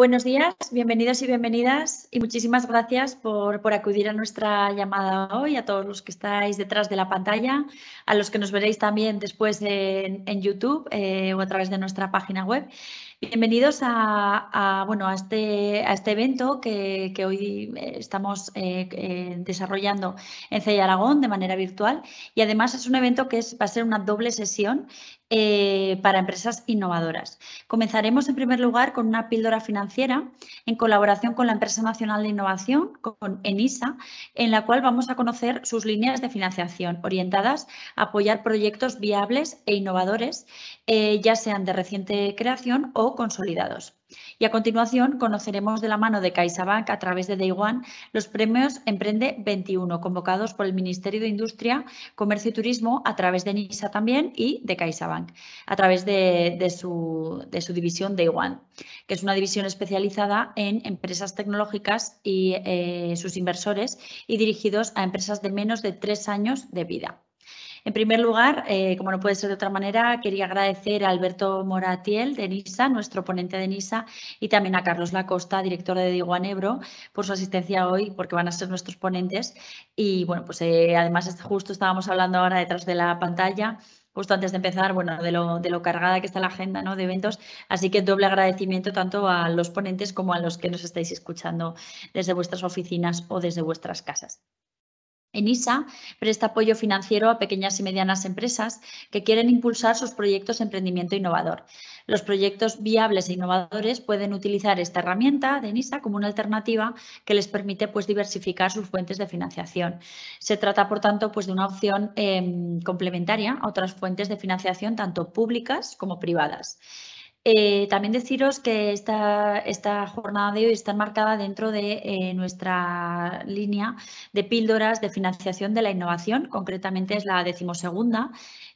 Buenos días, bienvenidos y bienvenidas y muchísimas gracias por, acudir a nuestra llamada hoy, a todos los que estáis detrás de la pantalla, a los que nos veréis también después en, YouTube eh, o a través de nuestra página web. Bienvenidos a, bueno, a, este, a este evento que, hoy eh, estamos eh, desarrollando en CEI Aragón de manera virtual y además es un evento que es, va a ser una doble sesión eh, para empresas innovadoras. Comenzaremos en primer lugar con una píldora financiera en colaboración con la Empresa Nacional de Innovación, con ENISA, en la cual vamos a conocer sus líneas de financiación orientadas a apoyar proyectos viables e innovadores, eh, ya sean de reciente creación o consolidados. Y a continuación conoceremos de la mano de CaixaBank a través de Day One los premios Emprende 21 convocados por el Ministerio de Industria, Comercio y Turismo a través de NISA también y de CaixaBank a través de, su, división Day One, que es una división especializada en empresas tecnológicas y eh, sus inversores y dirigidos a empresas de menos de tres años de vida. En primer lugar, eh, como no puede ser de otra manera, quería agradecer a Alberto Moratiel de NISA, nuestro ponente de NISA, y también a Carlos Lacosta, director de Diguan Ebro, por su asistencia hoy, porque van a ser nuestros ponentes. Y bueno, pues eh, además justo estábamos hablando ahora detrás de la pantalla justo antes de empezar, bueno, de lo, de lo cargada que está la agenda ¿no? de eventos. Así que doble agradecimiento tanto a los ponentes como a los que nos estáis escuchando desde vuestras oficinas o desde vuestras casas. ENISA presta apoyo financiero a pequeñas y medianas empresas que quieren impulsar sus proyectos de emprendimiento innovador. Los proyectos viables e innovadores pueden utilizar esta herramienta de ENISA como una alternativa que les permite pues, diversificar sus fuentes de financiación. Se trata, por tanto, pues, de una opción em, complementaria a otras fuentes de financiación, tanto públicas como privadas. Eh, también deciros que esta, esta, jornada de hoy está enmarcada dentro de eh, nuestra línea de píldoras de financiación de la innovación, concretamente es la decimosegunda,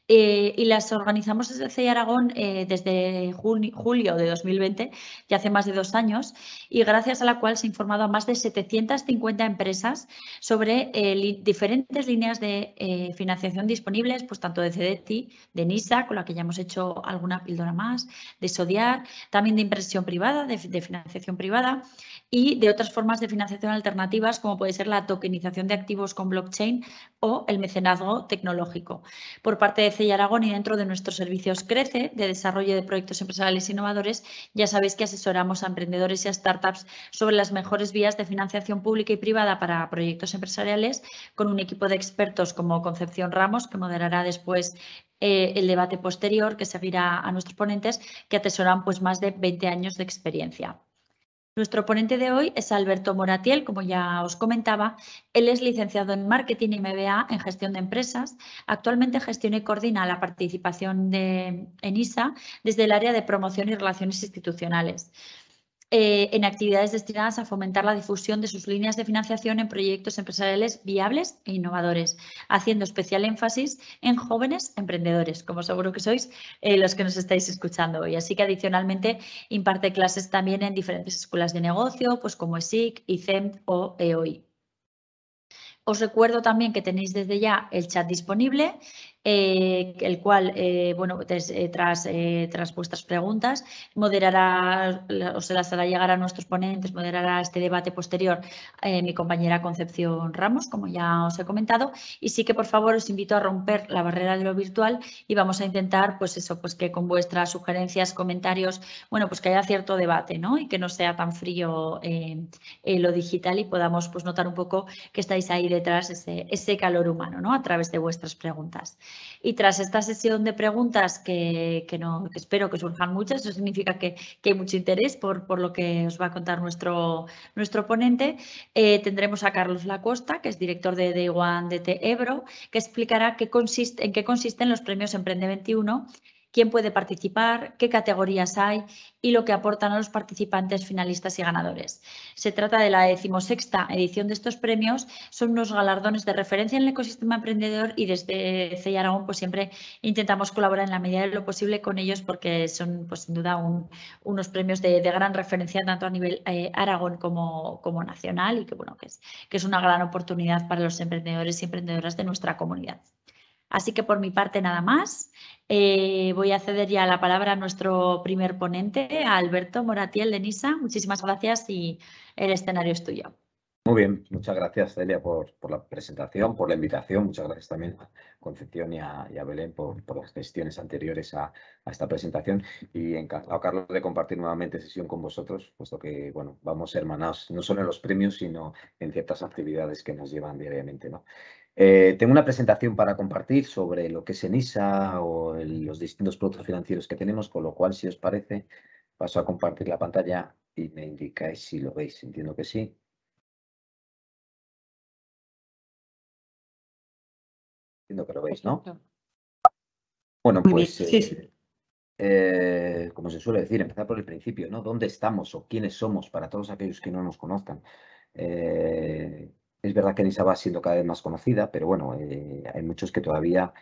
eh, y las organizamos desde CEI Aragón eh, desde julio de 2020, ya hace más de dos años, y gracias a la cual se ha informado a más de 750 empresas sobre eh, diferentes líneas de financiación disponibles, pues tanto de CDTI, de NISA, con la que ya hemos hecho alguna píldora más, de SODIAR, también de impresión privada, de financiación privada, y de otras formas de financiación alternativas, como puede ser la tokenización de activos con blockchain o el mecenazgo tecnológico. Por parte de y Aragón y dentro de nuestros servicios Crece de desarrollo de proyectos empresariales innovadores, ya sabéis que asesoramos a emprendedores y a startups sobre las mejores vías de financiación pública y privada para proyectos empresariales con un equipo de expertos como Concepción Ramos, que moderará después eh, el debate posterior que seguirá a nuestros ponentes que atesoran pues, más de 20 años de experiencia. Nuestro ponente de hoy es Alberto Moratiel, como ya os comentaba. Él es licenciado en Marketing y MBA en Gestión de Empresas. Actualmente gestiona y coordina la participación de ENISA desde el área de promoción y relaciones institucionales. Eh, en actividades destinadas a fomentar la difusión de sus líneas de financiación en proyectos empresariales viables e innovadores, haciendo especial énfasis en jóvenes emprendedores, como seguro que sois eh, los que nos estáis escuchando hoy. Así que adicionalmente imparte clases también en diferentes escuelas de negocio, pues como ESIC, ICEM o EOI. Os recuerdo también que tenéis desde ya el chat disponible eh, el cual, eh, bueno, eh, tras, tras vuestras preguntas, moderará o se las hará llegar a nuestros ponentes, moderará este debate posterior mi compañera Concepción Ramos, como ya os he comentado. Y sí que, por favor, os invito a romper la barrera de lo virtual y vamos a intentar, pues eso, pues que con vuestras sugerencias, comentarios, bueno, pues que haya cierto debate, ¿no? Y que no sea tan frío lo digital y podamos, pues, notar un poco que estáis ahí detrás, ese, ese calor humano, ¿no? A través de vuestras preguntas. Y tras esta sesión de preguntas, que, no, espero que surjan muchas, eso significa que, hay mucho interés por, lo que os va a contar nuestro, ponente, eh, tendremos a Carlos Lacosta, que es director de Day One DT Ebro, que explicará en qué consisten los premios Emprende 21 quién puede participar, qué categorías hay y lo que aportan a los participantes finalistas y ganadores. Se trata de la decimosexta edición de estos premios, son unos galardones de referencia en el ecosistema emprendedor y desde CEI Aragón pues siempre intentamos colaborar en la medida de lo posible con ellos porque son pues sin duda unos premios de, gran referencia tanto a nivel eh, Aragón como, como nacional y que bueno que es, que es una gran oportunidad para los emprendedores y emprendedoras de nuestra comunidad. Así que por mi parte nada más. Eh, voy a ceder ya la palabra a nuestro primer ponente, a Alberto Moratiel de NISA. Muchísimas gracias y el escenario es tuyo. Muy bien, muchas gracias Celia por, la presentación, por la invitación. Muchas gracias también a Concepción y a, Belén por, las gestiones anteriores a, esta presentación. Y encantado, Carlos, de compartir nuevamente sesión con vosotros, puesto que bueno, vamos hermanados no solo en los premios, sino en ciertas actividades que nos llevan diariamente. ¿no? Eh, tengo una presentación para compartir sobre lo que es ENISA o los distintos productos financieros que tenemos, con lo cual, si os parece, paso a compartir la pantalla y me indicáis si lo veis. Entiendo que sí. Entiendo que lo veis, ¿no? Bueno, pues, eh, eh, como se suele decir, empezar por el principio, ¿no? ¿Dónde estamos o quiénes somos para todos aquellos que no nos conozcan? Eh, es verdad que NISA va siendo cada vez más conocida, pero bueno, hay muchos que todavía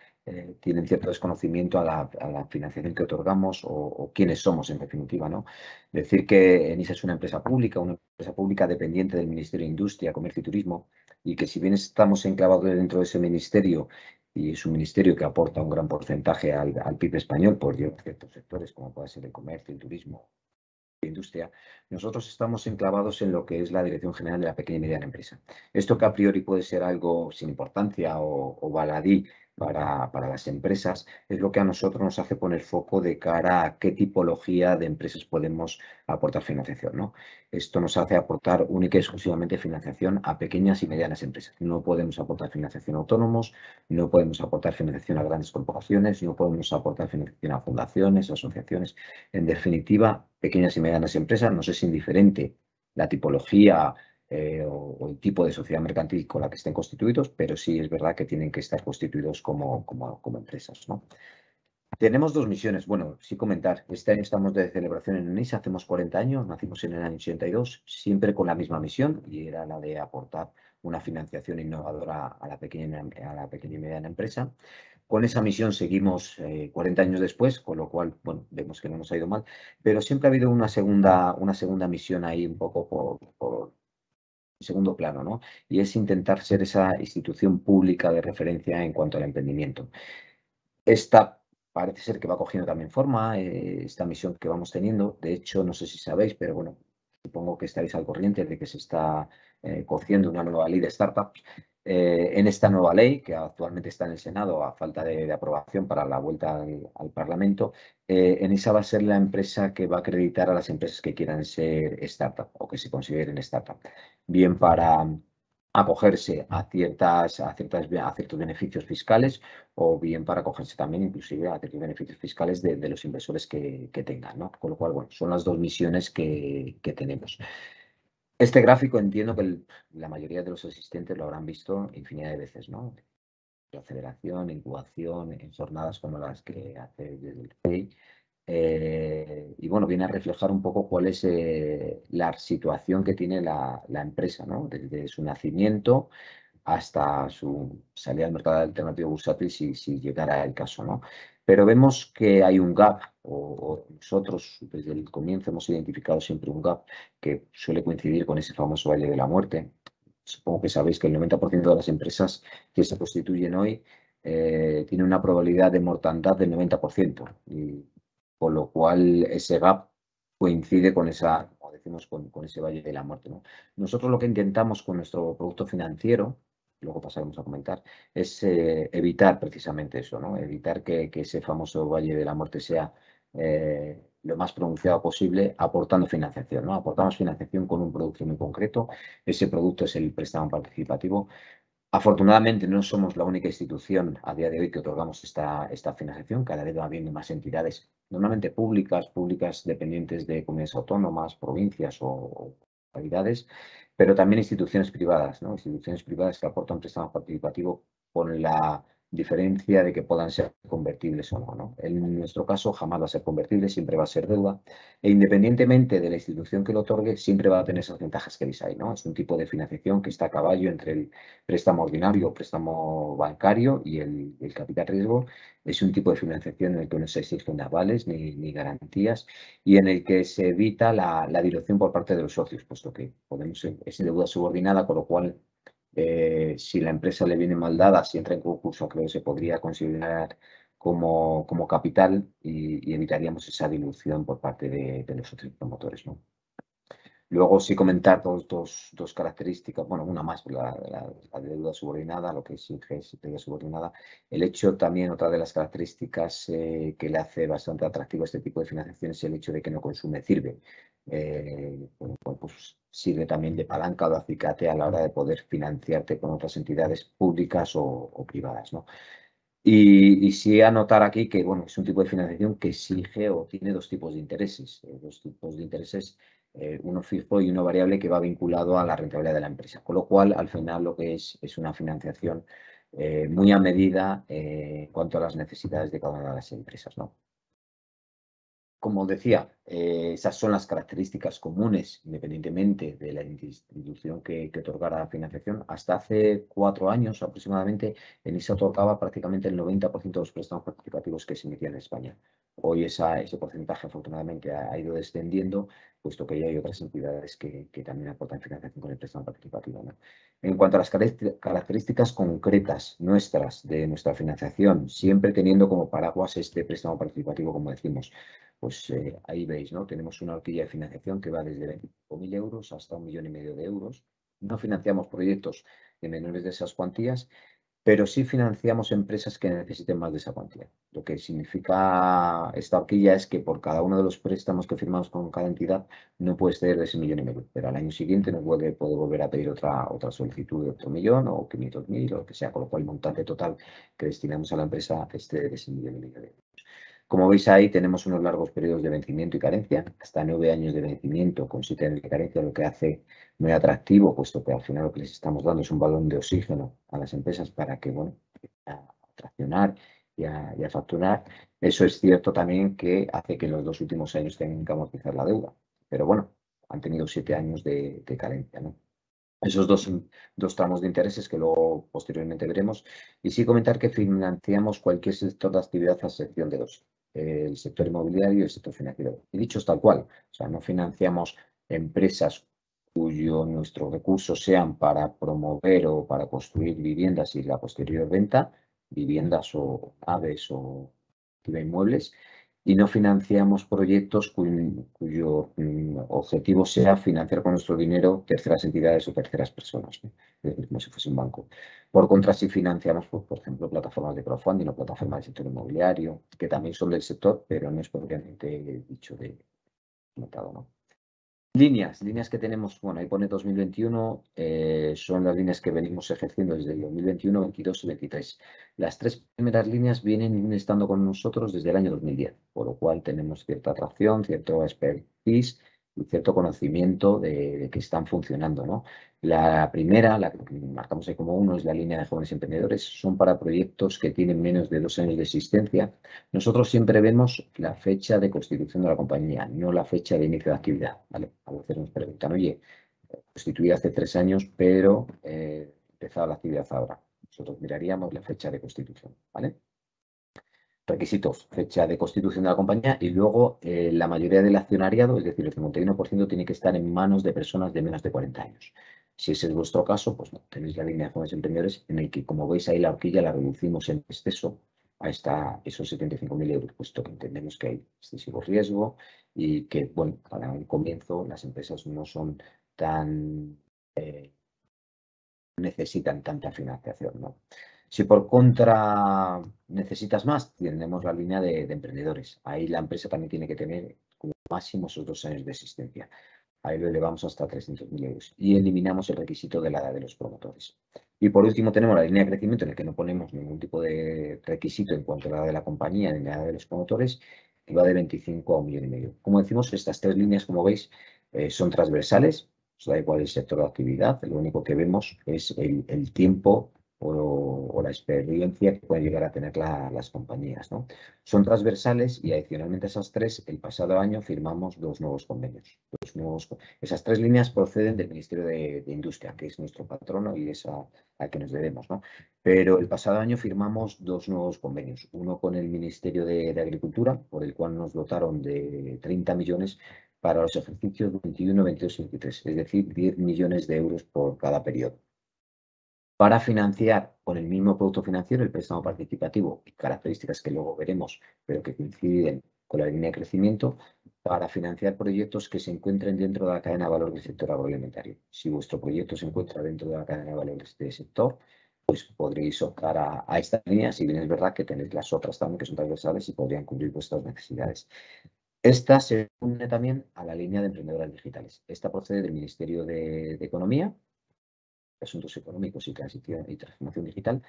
tienen cierto desconocimiento a la, financiación que otorgamos o, quiénes somos en definitiva, ¿no? Decir que NISA es una empresa pública, una empresa pública dependiente del Ministerio de Industria, Comercio y Turismo, y que si bien estamos enclavados dentro de ese ministerio y es un ministerio que aporta un gran porcentaje al, PIB español por ciertos sectores como puede ser el comercio, el turismo, industria, nosotros estamos enclavados en lo que es la Dirección General de la Pequeña y Mediana Empresa. Esto que a priori puede ser algo sin importancia o, o baladí para, para, las empresas, es lo que a nosotros nos hace poner foco de cara a qué tipología de empresas podemos aportar financiación. ¿no? Esto nos hace aportar única y exclusivamente financiación a pequeñas y medianas empresas. No podemos aportar financiación a autónomos, no podemos aportar financiación a grandes corporaciones, no podemos aportar financiación a fundaciones, asociaciones. En definitiva, pequeñas y medianas empresas nos es indiferente la tipología eh, o, el tipo de sociedad mercantil con la que estén constituidos, pero sí es verdad que tienen que estar constituidos como, como, empresas. ¿no? Tenemos dos misiones. Bueno, sí comentar, este año estamos de celebración en ENISA, hacemos 40 años, nacimos en el año 82, siempre con la misma misión y era la de aportar una financiación innovadora a la pequeña, a la pequeña y mediana empresa. Con esa misión seguimos 40 eh, años después, con lo cual, bueno, vemos que no nos ha ido mal, pero siempre ha habido una segunda, una segunda misión ahí un poco por segundo plano, ¿no? Y es intentar ser esa institución pública de referencia en cuanto al emprendimiento. Esta parece ser que va cogiendo también forma, eh, esta misión que vamos teniendo. De hecho, no sé si sabéis, pero bueno, supongo que estaréis al corriente de que se está eh, una nueva ley de startups eh, en esta nueva ley, que actualmente está en el Senado a falta de, aprobación para la vuelta al, Parlamento, eh, ENISA va a ser la empresa que va a acreditar a las empresas que quieran ser startup o que se consideren startup. Bien para acogerse a, ciertas, a, ciertas, ciertos beneficios fiscales o bien para acogerse también inclusive a ciertos beneficios fiscales de, los inversores que, tengan. ¿no? Con lo cual, bueno, son las dos misiones que tenemos. Este gráfico entiendo que la mayoría de los asistentes lo habrán visto infinidad de veces, ¿no? Aceleración, incubación, en jornadas como las que hace el FEI. Eh, y bueno, viene a reflejar un poco cuál es eh, la situación que tiene la, empresa, ¿no? Desde su nacimiento hasta su salida al mercado alternativo bursátil, si, si llegara el caso, ¿no? Pero vemos que hay un gap, o, nosotros desde el comienzo hemos identificado siempre un gap que suele coincidir con ese famoso valle de la muerte. Supongo que sabéis que el 90% de las empresas que se constituyen hoy eh, tienen una probabilidad de mortandad del 90%, y, con lo cual ese gap coincide con esa, como decimos, con, ese valle de la muerte. Nosotros lo que intentamos con nuestro producto financiero luego pasaremos a comentar, es eh, evitar precisamente eso, ¿no? evitar que, ese famoso Valle de la Muerte sea eh, lo más pronunciado posible aportando financiación. ¿no? Aportamos financiación con un producto muy concreto, ese producto es el préstamo participativo. Afortunadamente no somos la única institución a día de hoy que otorgamos esta, esta financiación, cada vez va habiendo más entidades, normalmente públicas, públicas dependientes de comunidades autónomas, provincias o, calidades, pero también instituciones privadas, ¿no? instituciones privadas que aportan préstamo participativo con la diferencia de que puedan ser convertibles o no, no, En nuestro caso jamás va a ser convertible, siempre va a ser deuda e independientemente de la institución que lo otorgue, siempre va a tener esas ventajas que veis ahí. ¿no? Es un tipo de financiación que está a caballo entre el préstamo ordinario préstamo bancario y el, capital riesgo. Es un tipo de financiación en el que no se exigen avales ni, ni garantías y en el que se evita la, la dirección por parte de los socios, puesto que podemos, es deuda subordinada, con lo cual Eh, si la empresa le viene mal dada, si entra en concurso, creo que se podría considerar como, como capital y, evitaríamos esa dilución por parte de, de los otros promotores. ¿no? Luego sí comentar dos, dos, dos características, bueno, una más, la, la, deuda subordinada, lo que exige es deuda subordinada. El hecho también, otra de las características eh, que le hace bastante atractivo a este tipo de financiación es el hecho de que no consume sirve. Eh, pues sirve también de palanca o de acicate a la hora de poder financiarte con otras entidades públicas o, privadas. ¿no? Y, sí anotar aquí que bueno, es un tipo de financiación que exige o tiene dos tipos de intereses. Eh, dos tipos de intereses eh, uno fijo y uno variable que va vinculado a la rentabilidad de la empresa. Con lo cual, al final, lo que es es una financiación eh, muy a medida eh, en cuanto a las necesidades de cada una de las empresas. ¿no? Como decía, esas son las características comunes, independientemente de la institución que, que otorgara financiación. Hasta hace cuatro años aproximadamente, en se otorgaba prácticamente el 90% de los préstamos participativos que se emitían en España. Hoy ese porcentaje afortunadamente ha, ido descendiendo, puesto que ya hay otras entidades que también aportan financiación con el préstamo participativo. En cuanto a las características concretas nuestras de nuestra financiación, siempre teniendo como paraguas este préstamo participativo, como decimos, pues eh, ahí veis, ¿no? Tenemos una horquilla de financiación que va desde 25.000 euros hasta un millón y medio de euros. No financiamos proyectos de menores de esas cuantías pero sí financiamos empresas que necesiten más de esa cuantía. Lo que significa esta horquilla es que por cada uno de los préstamos que firmamos con cada entidad no puede ser de ese millón y medio, pero al año siguiente nos puede, puede volver a pedir otra, otra solicitud de otro millón o 500.000 o lo que sea, con lo cual el montante total que destinamos a la empresa esté de ese millón y medio de euros. Como veis ahí tenemos unos largos periodos de vencimiento y carencia, hasta nueve años de vencimiento con siete años de carencia, lo que hace muy atractivo, puesto que al final lo que les estamos dando es un balón de oxígeno a las empresas para que, bueno, a traccionar y a, facturar. Eso es cierto también que hace que en los dos últimos años tengan que amortizar la deuda, pero bueno, han tenido siete años de, carencia, ¿no? Esos dos, dos, tramos de intereses que luego posteriormente veremos. Y sí comentar que financiamos cualquier sector de actividad a excepción de dos el sector inmobiliario y el sector financiero. Y dicho tal cual, o sea, no financiamos empresas cuyo nuestros recursos sean para promover o para construir viviendas y la posterior venta, viviendas o aves o inmuebles, y no financiamos proyectos cuyo, mm, objetivo sea financiar con nuestro dinero terceras entidades o terceras personas, como si fuese un banco. Por contra, si financiamos, pues, por ejemplo, plataformas de crowdfunding o plataformas del sector inmobiliario, que también son del sector, pero no es propiamente dicho de mercado. ¿no? Líneas, líneas que tenemos, bueno, ahí pone 2021, eh, son las líneas que venimos ejerciendo desde el 2021, 22 y 23. Las tres primeras líneas vienen estando con nosotros desde el año 2010, por lo cual tenemos cierta atracción, cierto expertise y cierto conocimiento de, que están funcionando. ¿no? La primera, la que marcamos ahí como uno, es la línea de jóvenes emprendedores. Son para proyectos que tienen menos de dos años de existencia. Nosotros siempre vemos la fecha de constitución de la compañía, no la fecha de inicio de actividad. ¿vale? A veces nos preguntan, oye, constituida hace tres años, pero eh, empezado la actividad ahora. Nosotros miraríamos la fecha de constitución. ¿vale? Requisitos, fecha de constitución de la compañía y luego eh, la mayoría del accionariado, es decir, el 51% tiene que estar en manos de personas de menos de 40 años. Si ese es vuestro caso, pues no, tenéis la línea de jóvenes emprendedores en el que, como veis ahí, la horquilla la reducimos en exceso a esta, esos 75.000 euros, puesto que entendemos que hay excesivo riesgo y que, bueno, para un comienzo las empresas no son tan... Eh, necesitan tanta financiación, ¿no? Si por contra necesitas más, tenemos la línea de, emprendedores. Ahí la empresa también tiene que tener como máximo esos dos años de existencia. Ahí lo elevamos hasta 300.000 euros y eliminamos el requisito de la edad de los promotores. Y por último tenemos la línea de crecimiento en la que no ponemos ningún tipo de requisito en cuanto a la edad de la compañía ni la edad de los promotores, que va de 25 a un millón y medio. Como decimos, estas tres líneas, como veis, eh, son transversales, da igual el sector de actividad, lo único que vemos es el tiempo o, la experiencia que pueden llegar a tener las compañías. ¿no? Son transversales y adicionalmente a esas tres, el pasado año firmamos dos nuevos convenios. Dos nuevos, esas tres líneas proceden del Ministerio de, Industria, que es nuestro patrono y es a, que nos debemos. ¿no? Pero el pasado año firmamos dos nuevos convenios. Uno con el Ministerio de, de Agricultura, por el cual nos dotaron de 30 millones para los ejercicios 21, 22 y 23, es decir, 10 millones de euros por cada periodo. Para financiar con el mismo producto financiero el préstamo participativo y características que luego veremos, pero que coinciden con la línea de crecimiento, para financiar proyectos que se encuentren dentro de la cadena de valor del sector agroalimentario. Si vuestro proyecto se encuentra dentro de la cadena de valor de este sector, pues podréis optar a, esta línea, si bien es verdad que tenéis las otras también que son transversales y podrían cubrir vuestras necesidades. Esta se une también a la línea de emprendedoras digitales. Esta procede del Ministerio de, Economía, Asuntos Económicos y Transición y Transformación Digital,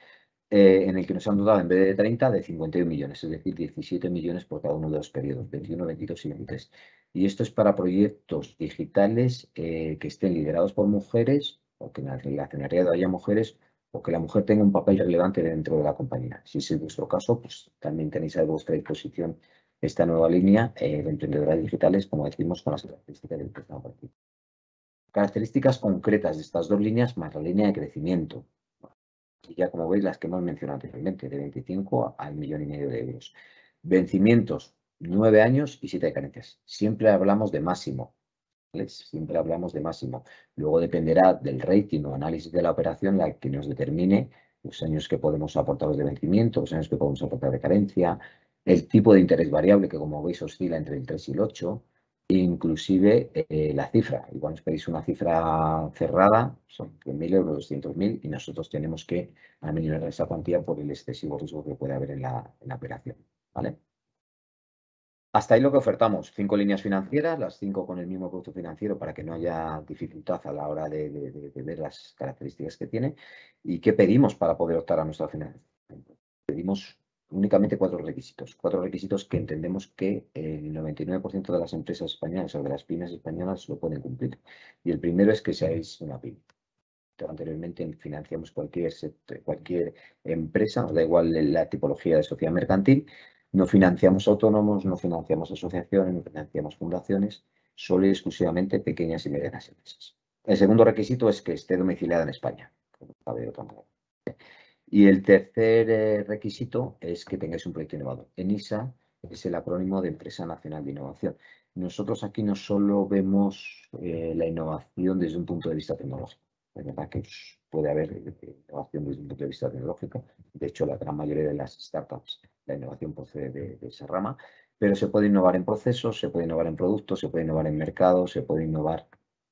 eh, en el que nos han dotado en vez de 30 de 51 millones, es decir, 17 millones por cada uno de los periodos, 21, 22 y 23. Y esto es para proyectos digitales eh, que estén liderados por mujeres o que en el accionariado haya mujeres o que la mujer tenga un papel relevante dentro de la compañía. Si es vuestro caso, pues también tenéis a vuestra disposición esta nueva línea eh, de emprendedoras digitales, como decimos, con las características del préstamo Características concretas de estas dos líneas más la línea de crecimiento. Y ya como veis las que hemos mencionado anteriormente, de 25 al millón y medio de euros. Vencimientos, nueve años y siete carencias. Siempre hablamos de máximo. Siempre hablamos de máximo. Luego dependerá del rating o análisis de la operación la que nos determine los años que podemos aportar de vencimiento, los años que podemos aportar de carencia, el tipo de interés variable que como veis oscila entre el 3 y el 8, e inclusive eh, la cifra. Igual nos pedís una cifra cerrada, son 100.000 euros, 200.000 y nosotros tenemos que aminorar esa cuantía por el excesivo riesgo que puede haber en la, operación. ¿vale? Hasta ahí lo que ofertamos, cinco líneas financieras, las cinco con el mismo producto financiero para que no haya dificultad a la hora de, ver las características que tiene. ¿Y qué pedimos para poder optar a nuestra financiación? Pedimos únicamente cuatro requisitos. Cuatro requisitos que entendemos que el 99% de las empresas españolas o de las pymes españolas lo pueden cumplir. Y el primero es que seáis una pyme. Anteriormente financiamos cualquier, cualquier empresa, da igual la tipología de sociedad mercantil, no financiamos autónomos, no financiamos asociaciones, no financiamos fundaciones, solo y exclusivamente pequeñas y medianas empresas. El segundo requisito es que esté domiciliada en España. Y el tercer eh, requisito es que tengáis un proyecto innovador. ENISA es el acrónimo de Empresa Nacional de Innovación. Nosotros aquí no solo vemos eh, la innovación desde un punto de vista tecnológico. Es verdad que puede haber eh, innovación desde un punto de vista tecnológico. De hecho, la gran mayoría de las startups la innovación procede de, esa rama, pero se puede innovar en procesos, se puede innovar en productos, se puede innovar en mercados, se puede innovar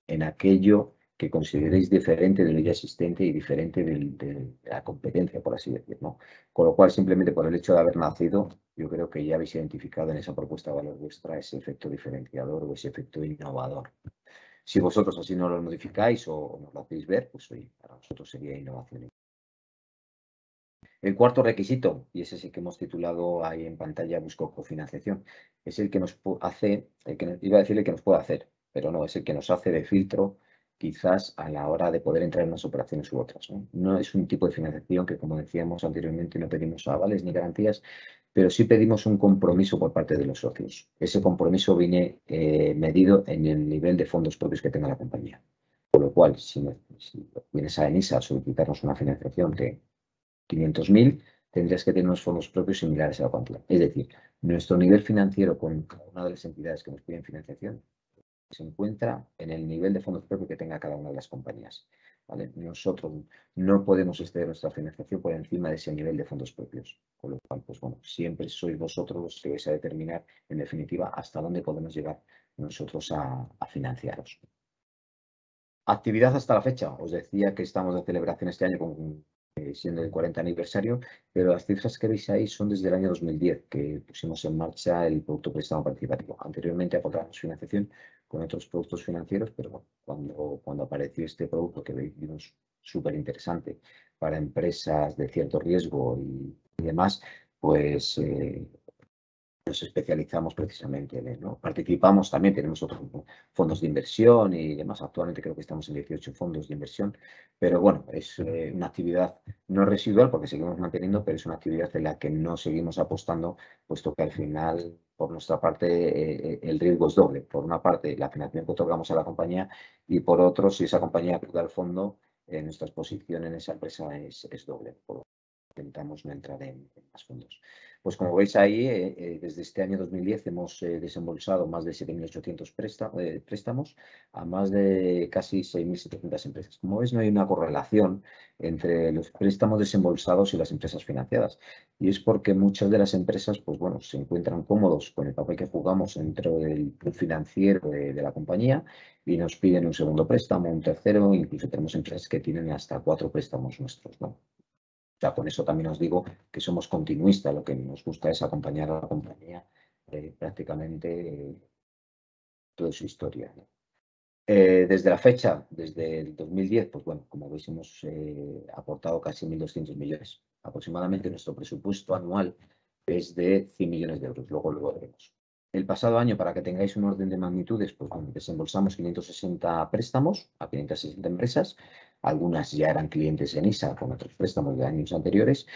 en aquello que consideréis diferente de lo ya existente y diferente de, la competencia, por así decirlo. Con lo cual, simplemente por el hecho de haber nacido, yo creo que ya habéis identificado en esa propuesta de valor vuestra ese efecto diferenciador o ese efecto innovador. Si vosotros así no lo modificáis o nos lo hacéis ver, pues oye, para nosotros sería innovación. El cuarto requisito, y ese es el que hemos titulado ahí en pantalla, busco cofinanciación, es el que nos hace, iba a decir el que nos puede hacer, pero no, es el que nos hace de filtro quizás a la hora de poder entrar en unas operaciones u otras. ¿no? es un tipo de financiación que, como decíamos anteriormente, no pedimos avales ni garantías, pero sí pedimos un compromiso por parte de los socios. Ese compromiso viene eh, medido en el nivel de fondos propios que tenga la compañía. Por lo cual, si, si vienes a ENISA a solicitarnos una financiación de 500.000, tendrías que tener unos fondos propios similares a la cuantía. Es decir, nuestro nivel financiero con cada una de las entidades que nos piden financiación se encuentra en el nivel de fondos propios que tenga cada una de las compañías. Nosotros no podemos exceder nuestra financiación por encima de ese nivel de fondos propios. Con lo cual, pues bueno, siempre sois vosotros los que vais a determinar, en definitiva, hasta dónde podemos llegar nosotros a, a financiaros. Actividad hasta la fecha. Os decía que estamos de celebración este año con siendo el 40 aniversario, pero las cifras que veis ahí son desde el año 2010, que pusimos en marcha el producto préstamo participativo. Anteriormente aportábamos financiación con otros productos financieros, pero cuando, cuando apareció este producto que vimos súper interesante para empresas de cierto riesgo y, demás, pues eh, nos especializamos precisamente en él. Participamos también, tenemos otros fondos de inversión y demás. Actualmente creo que estamos en 18 fondos de inversión, pero bueno, es eh, una actividad no residual porque seguimos manteniendo, pero es una actividad en la que no seguimos apostando, puesto que al final, por nuestra parte, eh, el riesgo es doble. Por una parte, la financiación que otorgamos a la compañía y por otro, si esa compañía acude al fondo, eh, nuestra exposición en esa empresa es, doble. Por intentamos no entrar en más fondos. Pues como veis ahí, eh, eh, desde este año 2010 hemos eh, desembolsado más de 7.800 préstamos a más de casi 6.700 empresas. Como veis, no hay una correlación entre los préstamos desembolsados y las empresas financiadas. Y es porque muchas de las empresas, pues bueno, se encuentran cómodos con el papel que jugamos dentro del financiero de, de la compañía y nos piden un segundo préstamo, un tercero, incluso tenemos empresas que tienen hasta cuatro préstamos nuestros, ¿no? Con eso también os digo que somos continuistas, lo que nos gusta es acompañar a la compañía eh, prácticamente eh, toda su historia. Eh, desde la fecha, desde el 2010, pues bueno, como veis, hemos aportado casi 1.200 millones. Aproximadamente nuestro presupuesto anual es de 100 millones de euros, luego lo veremos. El pasado año, para que tengáis un orden de magnitudes, pues desembolsamos 560 préstamos a 560 empresas algunas ya eran clientes en ISA con otros préstamos de años anteriores,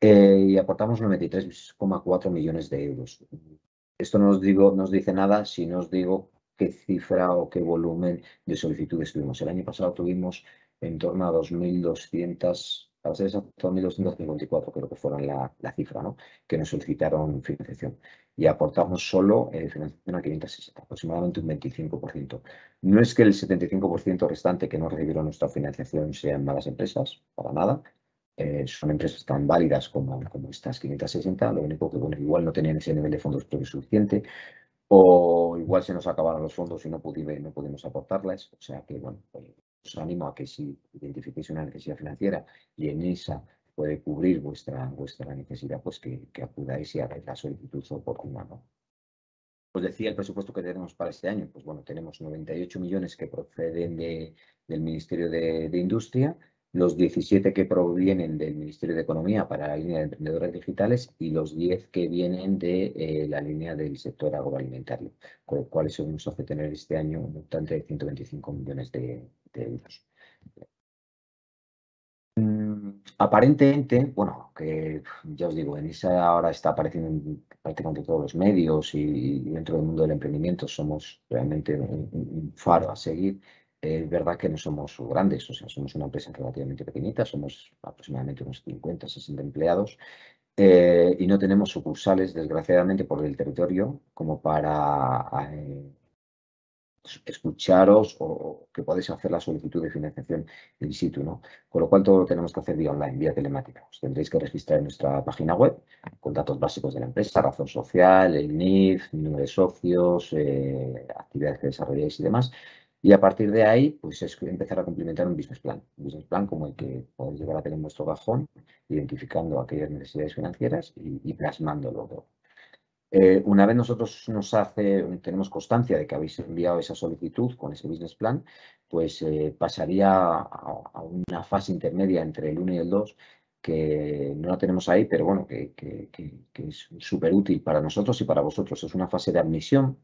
eh, y aportamos 93,4 millones de euros. Esto no os, digo, no os dice nada si no os digo qué cifra o qué volumen de solicitudes tuvimos. El año pasado tuvimos en torno a 2.200, para ser exacto, 2.254 creo que fueron la, la, cifra, ¿no? que nos solicitaron financiación y aportamos solo eh, financiación a 560, aproximadamente un 25%. No es que el 75% restante que no recibieron nuestra financiación sean malas empresas, para nada. Eh, son empresas tan válidas como, como estas 560, lo único que bueno, igual no tenían ese nivel de fondos propio suficiente o igual se nos acabaron los fondos y no, pudimos, no pudimos aportarlas. O sea que, bueno, pues, os animo a que si identifiquéis una necesidad financiera y en esa puede cubrir vuestra, vuestra necesidad, pues que, acudáis y hagáis la solicitud oportuna. ¿no? Pues decía el presupuesto que tenemos para este año, pues bueno, tenemos 98 millones que proceden de, del Ministerio de, Industria, los 17 que provienen del Ministerio de Economía para la línea de emprendedores digitales y los 10 que vienen de eh, la línea del sector agroalimentario, con lo cual eso nos hace tener este año un montante de 125 millones de, euros. Aparentemente, bueno, que ya os digo, ENISA ahora está apareciendo en prácticamente todos los medios y, dentro del mundo del emprendimiento somos realmente un, faro a seguir. Es verdad que no somos grandes, o sea, somos una empresa relativamente pequeñita, somos aproximadamente unos 50, 60 empleados eh, y no tenemos sucursales, desgraciadamente, por el territorio como para eh, escucharos o que podéis hacer la solicitud de financiación in situ, ¿no? Con lo cual todo lo tenemos que hacer vía online, vía telemática. Os tendréis que registrar en nuestra página web con datos básicos de la empresa, razón social, el NIF, número de socios, eh, actividades que desarrolláis y demás. Y a partir de ahí, pues es empezar a complementar un business plan. Un business plan como el que podéis llegar a tener en vuestro cajón, identificando aquellas necesidades financieras y, y plasmándolo eh, una vez nosotros nos hace, tenemos constancia de que habéis enviado esa solicitud con ese business plan, pues eh, pasaría a, una fase intermedia entre el 1 y el 2, que no la tenemos ahí, pero bueno, que, es súper útil para nosotros y para vosotros. Es una fase de admisión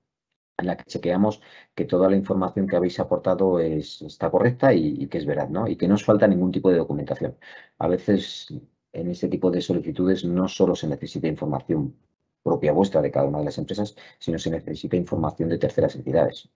en la que chequeamos que toda la información que habéis aportado es, está correcta y, y, que es verdad, ¿no? Y que no os falta ningún tipo de documentación. A veces en este tipo de solicitudes no solo se necesita información propia vuestra de cada una de las empresas, sino se necesita información de terceras entidades.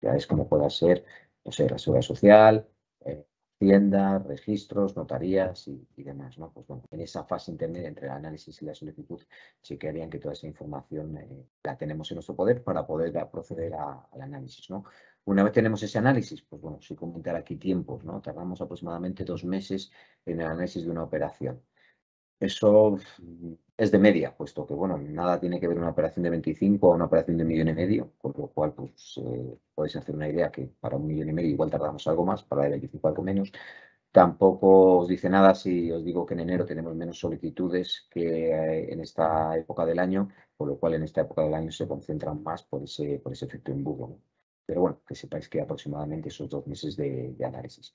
Ya es como pueda ser, no sé, la seguridad social, eh, tienda, registros, notarías y, demás. ¿no? Pues bueno, en esa fase intermedia entre el análisis y la solicitud, sí que harían que toda esa información eh, la tenemos en nuestro poder para poder proceder al análisis. ¿no? Una vez tenemos ese análisis, pues bueno, sí comentar aquí tiempos, ¿no? Tardamos aproximadamente dos meses en el análisis de una operación. Eso es de media, puesto que, bueno, nada tiene que ver una operación de 25 a una operación de un millón y medio, con lo cual, pues, eh, podéis hacer una idea que para un millón y medio igual tardamos algo más, para el 25 algo menos. Tampoco os dice nada si os digo que en enero tenemos menos solicitudes que eh, en esta época del año, por lo cual en esta época del año se concentran más por ese, por ese efecto embudo. Pero bueno, que sepáis que aproximadamente esos dos meses de análisis.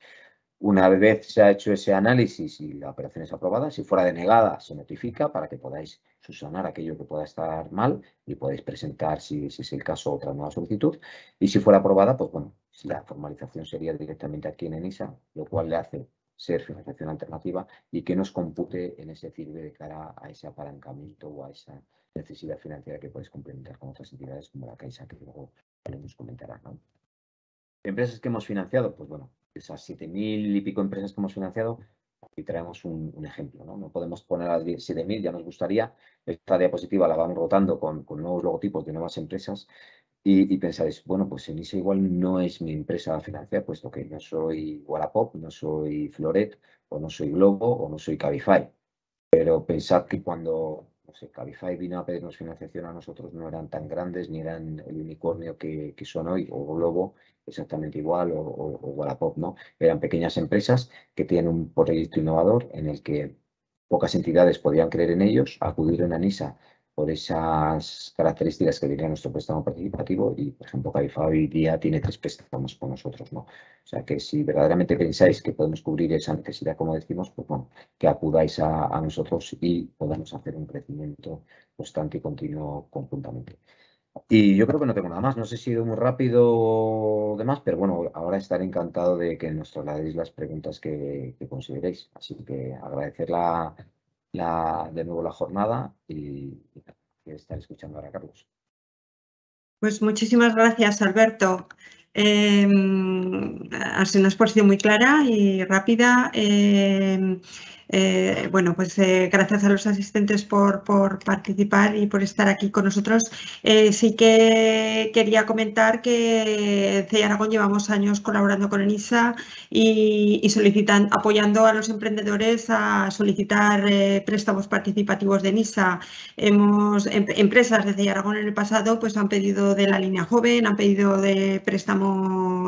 Una vez se ha hecho ese análisis y la operación es aprobada, si fuera denegada, se notifica para que podáis subsanar aquello que pueda estar mal y podéis presentar, si, es el caso, otra nueva solicitud. Y si fuera aprobada, pues bueno, la formalización sería directamente aquí en ENISA, lo cual le hace ser financiación alternativa y que nos compute en ese sirve de cara a ese apalancamiento o a esa necesidad financiera que podéis complementar con otras entidades como la Caixa, que luego podemos comentar. ¿no? Empresas que hemos financiado, pues bueno, esas 7.000 y pico empresas que hemos financiado, Aquí traemos un, ejemplo, ¿no? No podemos poner a 7.000, ya nos gustaría. Esta diapositiva la vamos rotando con, nuevos logotipos de nuevas empresas y, y, pensáis, bueno, pues Enisa igual no es mi empresa financiera, puesto que no soy Wallapop, no soy Floret, o no soy Globo, o no soy Cabify. Pero pensad que cuando no sé, Cabify vino a pedirnos financiación a nosotros no eran tan grandes ni eran el unicornio que, son hoy, o Globo exactamente igual, o, o, Wallapop, ¿no? Eran pequeñas empresas que tienen un proyecto innovador en el que pocas entidades podían creer en ellos, acudieron a NISA por esas características que diría nuestro préstamo participativo y, por ejemplo, Cabify hoy día tiene tres préstamos con nosotros, ¿no? O sea que si verdaderamente pensáis que podemos cubrir esa necesidad, como decimos, pues bueno, que acudáis a, nosotros y podamos hacer un crecimiento constante y continuo conjuntamente. Y yo creo que no tengo nada más. No sé si he ido muy rápido o demás, pero bueno, ahora estaré encantado de que nos trasladéis las preguntas que, que consideréis. Así que agradecer la, de nuevo la jornada y, estar escuchando ahora, Carlos. Pues muchísimas gracias, Alberto. Eh, ha sido muy clara y rápida. Em, eh, bueno, pues eh, gracias a los asistentes por, participar y por estar aquí con nosotros. Eh, sí que quería comentar que CEI Aragón llevamos años colaborando con ENISA y, y apoyando a los emprendedores a solicitar préstamos participativos de ENISA. Hemos, em, empresas de CEI Aragón en el pasado pues han pedido de la línea joven, han pedido de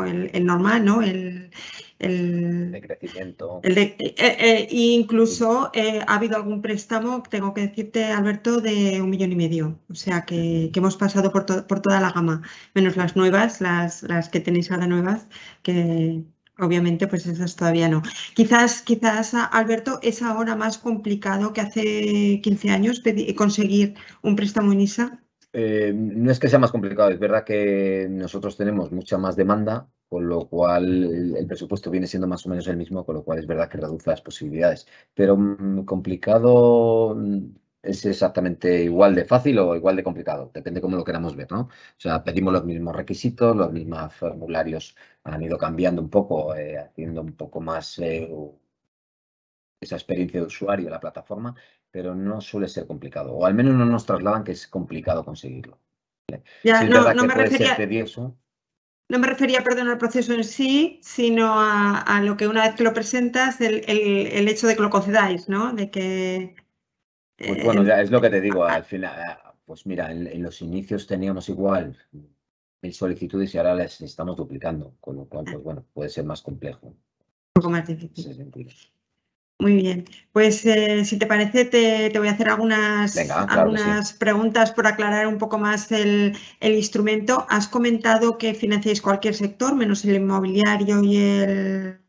el, normal, ¿no? El, el de crecimiento. Eh, eh, incluso eh, ha habido algún préstamo, tengo que decirte, Alberto, de un millón y medio. O sea que, hemos pasado por, por, toda la gama, menos las nuevas, las, las que tenéis ahora nuevas, que obviamente pues esas todavía no. Quizás, quizás, Alberto, es ahora más complicado que hace 15 años conseguir un préstamo en ISA. No es que sea más complicado, es verdad que nosotros tenemos mucha más demanda, con lo cual el, presupuesto viene siendo más o menos el mismo, con lo cual es verdad que reduce las posibilidades. Pero mm, complicado mm, es exactamente igual de fácil o igual de complicado, depende cómo lo queramos ver, ¿no? O sea, pedimos los mismos requisitos, los mismos formularios han ido cambiando un poco, eh, haciendo un poco más eh, esa experiencia de usuario, la plataforma, pero no suele ser complicado, o al menos no nos trasladan que es complicado conseguirlo. Ya, no, no me refería... No me refería, perdón, al proceso en sí, sino a, lo que una vez que lo presentas, el, hecho de que lo concedáis, ¿no? De que. Pues bueno, ya es lo que te digo, al final, ah, pues mira, en, los inicios teníamos igual mil solicitudes y ahora las estamos duplicando, con lo cual, pues bueno, puede ser más complejo. Un poco más difícil. Muy bien, pues eh, si te parece te, voy a hacer algunas, algunas preguntas por aclarar un poco más el, instrumento. Has comentado que financiáis cualquier sector menos el inmobiliario y el,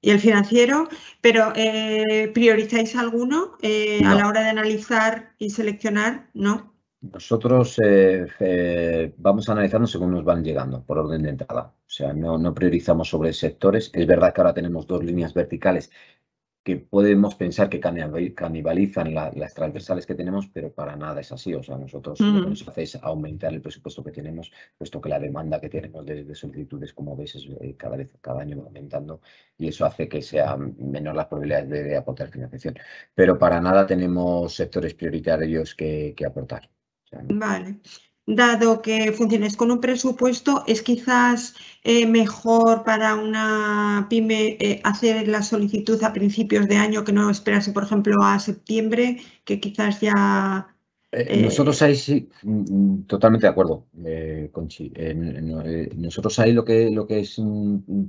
y el financiero, eh, pero eh, ¿priorizáis alguno a la hora de analizar y seleccionar? ¿No? Nosotros eh, eh, vamos analizando según nos van llegando, por orden de entrada. O sea, no, no, priorizamos sobre sectores. Es verdad que ahora tenemos dos líneas verticales que podemos pensar que canibalizan las transversales que tenemos, pero para nada es así. O sea, nosotros lo que nos hace es aumentar el presupuesto que tenemos, puesto que la demanda que tenemos de, solicitudes, como veis, es, eh, cada vez cada año va aumentando y eso hace que sea menor las probabilidades de, aportar financiación. Pero para nada tenemos sectores prioritarios que aportar. Vale. Dado que funciones con un presupuesto, ¿es quizás eh, mejor para una pyme eh, hacer la solicitud a principios de año que no esperarse, por ejemplo, a septiembre, que quizás ya... Eh, nosotros ahí sí, mm, totalmente de acuerdo, Conchi. nosotros ahí lo que, lo que es mm,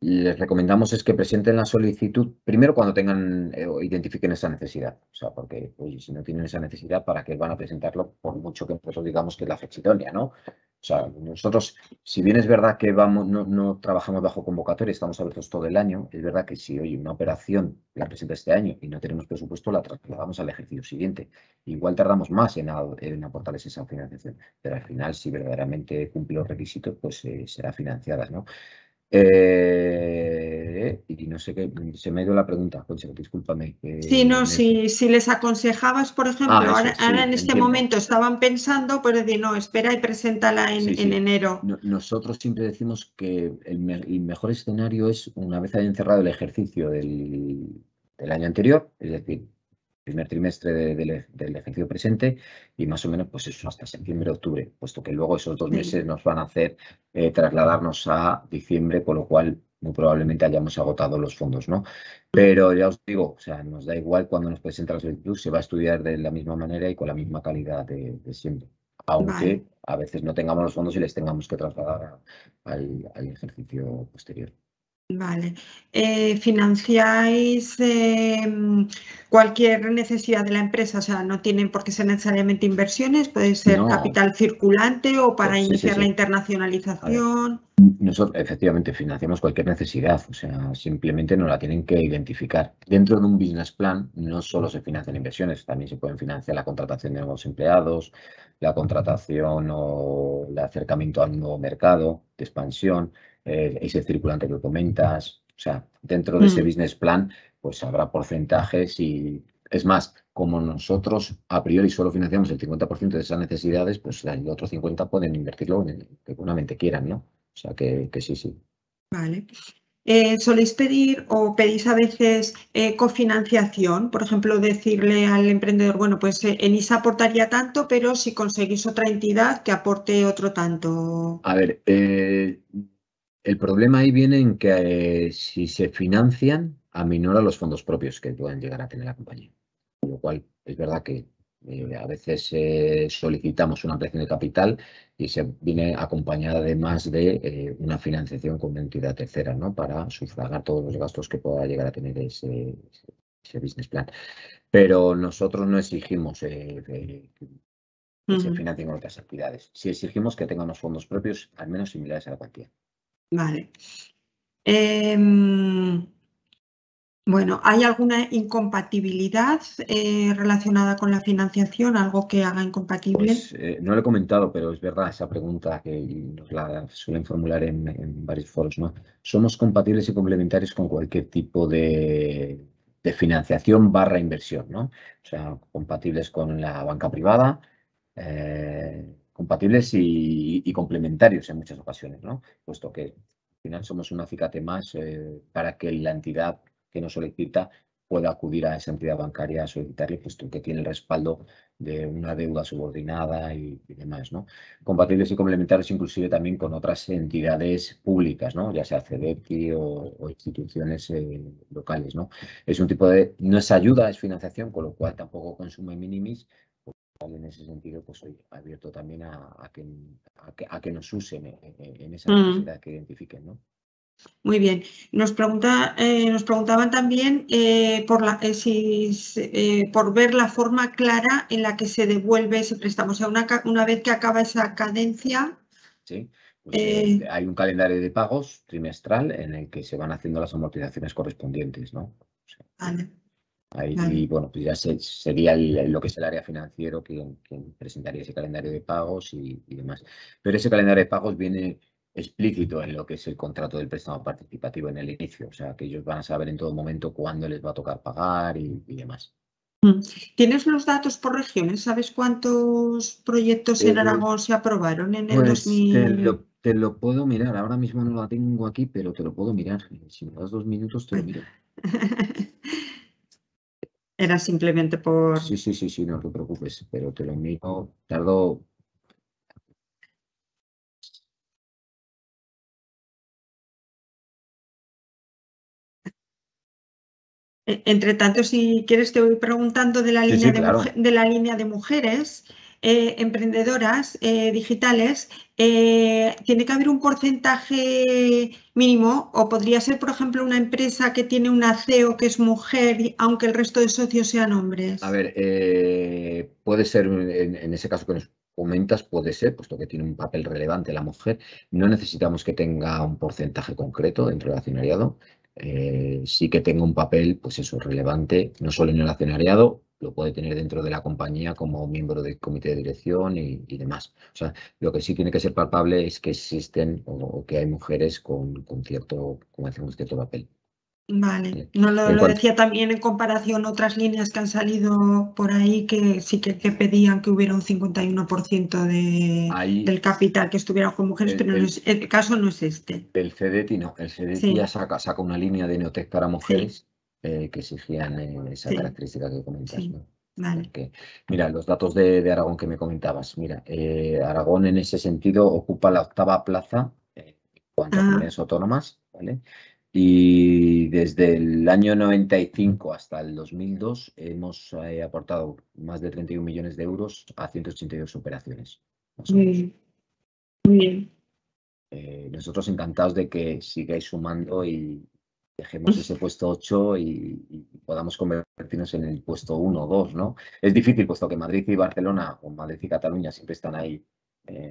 les recomendamos es que presenten la solicitud primero cuando tengan eh, o identifiquen esa necesidad. O sea, porque si no tienen esa necesidad, ¿para qué van a presentarlo? Por mucho que nosotros digamos que es la idónea, ¿no? O sea, nosotros, si bien es verdad que vamos, no, trabajamos bajo convocatoria, estamos abiertos todo el año, es verdad que si hoy una operación la presenta este año y no tenemos presupuesto, la trasladamos al ejercicio siguiente. Igual tardamos más en, en aportarles esa financiación, pero al final, si verdaderamente cumple los requisitos, pues eh, será financiada, ¿no? Eh, y no sé qué, se me ha ido la pregunta, Concha, discúlpame. sí, no, si, si, les aconsejabas, por ejemplo, ah, ahora, en este momento estaban pensando, pues decir, no, espera y preséntala en, en enero. nosotros siempre decimos que el, mejor escenario es una vez hayan cerrado el ejercicio del, del año anterior, es decir, primer trimestre del ejercicio presente y más o menos pues eso hasta septiembre, octubre, puesto que luego esos dos meses nos van a hacer eh, trasladarnos a diciembre, con lo cual muy probablemente hayamos agotado los fondos, ¿no? Pero ya os digo, o sea, nos da igual cuando nos presenta la solicitud, se va a estudiar de la misma manera y con la misma calidad de, siempre, aunque a veces no tengamos los fondos y les tengamos que trasladar al ejercicio posterior. Vale. Eh, ¿Financiáis em, cualquier necesidad de la empresa? O sea, no tienen por qué ser necesariamente inversiones, puede ser capital circulante o para iniciar la internacionalización. Nosotros efectivamente financiamos cualquier necesidad, o sea, simplemente no la tienen que identificar. Dentro de un business plan no solo se financian inversiones, también se pueden financiar la contratación de nuevos empleados, la contratación o el acercamiento al nuevo mercado de expansión eh, ese circulante que comentas. O sea, dentro de ese mm. business plan, pues habrá porcentajes y es más, como nosotros a priori solo financiamos el 50% de esas necesidades, pues el otro 50% pueden invertirlo en que buenamente quieran, ¿no? O sea que, que sí, sí. Vale. Eh, ¿Soléis pedir o pedís a veces eh, cofinanciación? Por ejemplo, decirle al emprendedor, bueno, pues eh, ENISA aportaría tanto, pero si conseguís otra entidad que aporte otro tanto. A ver, eh, el problema ahí viene en que eh, si se financian, aminora los fondos propios que puedan llegar a tener la compañía. Con lo cual, es verdad que eh, a veces eh, solicitamos una ampliación de capital y se viene acompañada además de una financiación con una entidad tercera, ¿no? Para sufragar todos los gastos que pueda llegar a tener ese, business plan. Pero nosotros no exigimos que se financien otras actividades. Si exigimos que tengan los fondos propios, al menos similares a la cuantía. Vale. Em, bueno, ¿hay alguna incompatibilidad eh, relacionada con la financiación? ¿Algo que haga incompatible? Pues, eh, no lo he comentado, pero es verdad esa pregunta que nos la suelen formular en, varios foros. ¿no? Somos compatibles y complementarios con cualquier tipo de, financiación barra inversión, ¿no? O sea, compatibles con la banca privada, eh, compatibles y, complementarios en muchas ocasiones, ¿no? Puesto que al final somos un acicate más eh, para que la entidad que nos solicita pueda acudir a esa entidad bancaria a solicitarle, puesto que tiene el respaldo de una deuda subordinada y, demás, ¿no? Compatibles y complementarios inclusive también con otras entidades públicas, ¿no? Ya sea CEDEPI o, instituciones eh, locales, ¿no? Es un tipo de, no es ayuda, es financiación, con lo cual tampoco consume minimis, en ese sentido, pues soy abierto también a, que, que, nos usen en, esa mm. necesidad que identifiquen, ¿no? Muy bien. Nos, pregunta, eh, nos preguntaban también eh, por, la, eh, si, por ver la forma clara en la que se devuelve ese préstamo. O sea, una, una vez que acaba esa cadencia. Sí, pues, hay un calendario de pagos trimestral en el que se van haciendo las amortizaciones correspondientes, ¿no? vale. Ahí, bueno, pues ya sería lo que es el área financiero quien, presentaría ese calendario de pagos y, demás. Pero ese calendario de pagos viene explícito en lo que es el contrato del préstamo participativo en el inicio. O sea, que ellos van a saber en todo momento cuándo les va a tocar pagar y, demás. Mm. ¿Tienes los datos por regiones? ¿Sabes cuántos proyectos en eh, Aragón se aprobaron en el 2000? Pues, te lo, te lo, puedo mirar. Ahora mismo no la tengo aquí, pero te lo puedo mirar. Si me das dos minutos, te lo miro. Era simplemente por... Sí, sí, sí, sí, no te preocupes, pero te lo miro. Tardó... E, entre tanto, si quieres, te voy preguntando de la, línea, de, de la línea de mujeres. Eh, emprendedoras eh, digitales, eh, tiene que haber un porcentaje mínimo o podría ser, por ejemplo, una empresa que tiene una CEO que es mujer, aunque el resto de socios sean hombres. A ver, puede ser, en, ese caso que nos comentas, puede ser, puesto que tiene un papel relevante la mujer. No necesitamos que tenga un porcentaje concreto dentro del accionariado. Sí que tenga un papel, pues eso, relevante, no solo en el accionariado, lo puede tener dentro de la compañía como miembro del comité de dirección y, demás. O sea, lo que sí tiene que ser palpable es que existen o, que hay mujeres con, con cierto, decimos, cierto papel. Vale, no lo, decía también en comparación a otras líneas que han salido por ahí que sí que, pedían que hubiera un 51% de, del capital que estuviera con mujeres, pero el, el, caso no es este. El CDT no, el CDT ya saca, saca, una línea de Neotec para mujeres eh, que exigían eh, esa característica que comentas. Vale. mira, los datos de, Aragón que me comentabas. Mira, eh, Aragón en ese sentido ocupa la octava plaza en cuanto a ah. comunidades autónomas, ¿vale? Y desde el año 95 hasta el 2002 hemos eh, aportado más de 31 millones de euros a 182 operaciones. Muy bien. Eh, nosotros encantados de que sigáis sumando y dejemos ese puesto 8 y, podamos convertirnos en el puesto 1 o 2, ¿no? Es difícil, puesto que Madrid y Barcelona o Madrid y Cataluña siempre están ahí eh,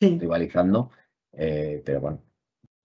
rivalizando, pero bueno.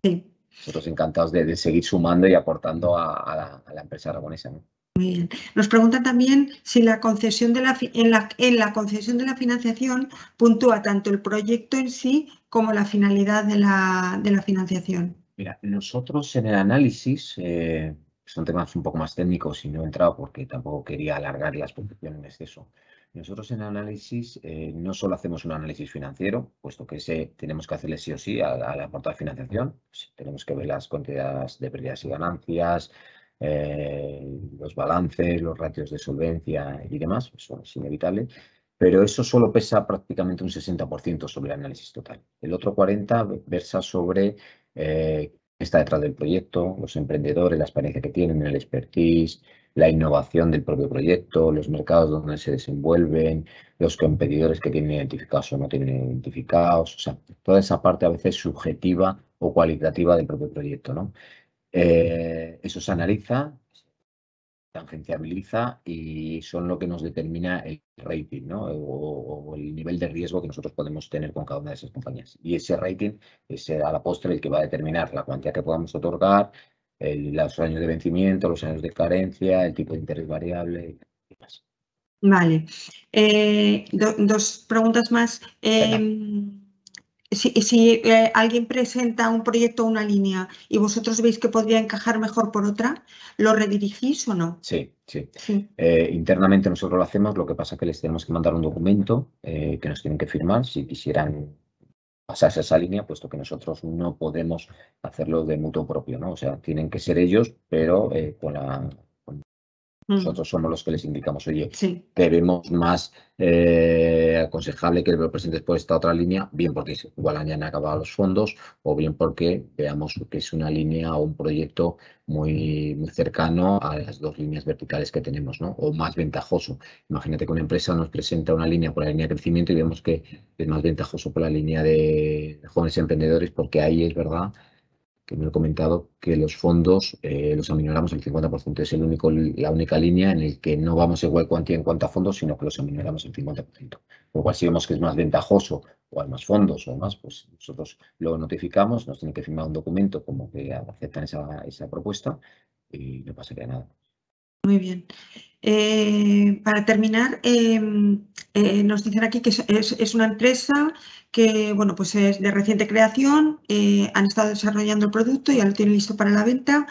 Sí nosotros encantados de, seguir sumando y aportando a, la, empresa aragonesa. Muy bien. Nos preguntan también si la concesión de la, en, la, en la concesión de la financiación puntúa tanto el proyecto en sí como la finalidad de la, de la financiación. Mira, nosotros en el análisis, eh, son temas un poco más técnicos y no he entrado porque tampoco quería alargar la exposición en exceso. Nosotros en análisis eh, no solo hacemos un análisis financiero, puesto que ese tenemos que hacerle sí o sí a, la aportada financiación. tenemos que ver las cantidades de pérdidas y ganancias, eh, los balances, los ratios de solvencia y demás, eso es inevitable. Pero eso solo pesa prácticamente un 60% sobre el análisis total. El otro 40% versa sobre eh, está detrás del proyecto, los emprendedores, la experiencia que tienen, el expertise, la innovación del propio proyecto, los mercados donde se desenvuelven, los competidores que tienen identificados o no tienen identificados, o sea, toda esa parte a veces subjetiva o cualitativa del propio proyecto, ¿no? Eh, eso se analiza, tangenciabiliza y son lo que nos determina el rating ¿no? o, el nivel de riesgo que nosotros podemos tener con cada una de esas compañías. Y ese rating será la postre el que va a determinar la cuantía que podamos otorgar, los años de vencimiento, los años de carencia, el tipo de interés variable y demás. Vale. Eh, dos preguntas más. Em, si, eh, alguien presenta un proyecto o una línea y vosotros veis que podría encajar mejor por otra, ¿lo redirigís o no? Sí, sí. Eh, internamente nosotros lo hacemos, lo que pasa es que les tenemos que mandar un documento que nos tienen que firmar si quisieran pasarse esa línea, puesto que nosotros no podemos hacerlo de mutuo propio, ¿no? O sea, tienen que ser ellos, pero eh, con la. Nosotros somos los que les indicamos, oye, sí. te vemos más eh, aconsejable que lo presentes por esta otra línea, bien porque igual han acabado los fondos o bien porque veamos que es una línea o un proyecto muy, muy cercano a las dos líneas verticales que tenemos, ¿no? O más ventajoso. Imagínate que una empresa nos presenta una línea por la línea de crecimiento y vemos que es más ventajoso por la línea de jóvenes emprendedores porque ahí es verdad que me he comentado que los fondos eh, los aminoramos el 50%. Es el único, la única línea en la que no vamos igual cuantía en cuanto a fondos, sino que los aminoramos el 50%. Por lo cual, si vemos que es más ventajoso o hay más fondos o más, pues nosotros lo notificamos, nos tienen que firmar un documento como que aceptan esa, esa propuesta y no pasaría nada. Muy bien. Eh, para terminar, em, eh, nos dicen aquí que es, una empresa que bueno, pues es de reciente creación, eh, han estado desarrollando el producto, ya lo tienen listo para la venta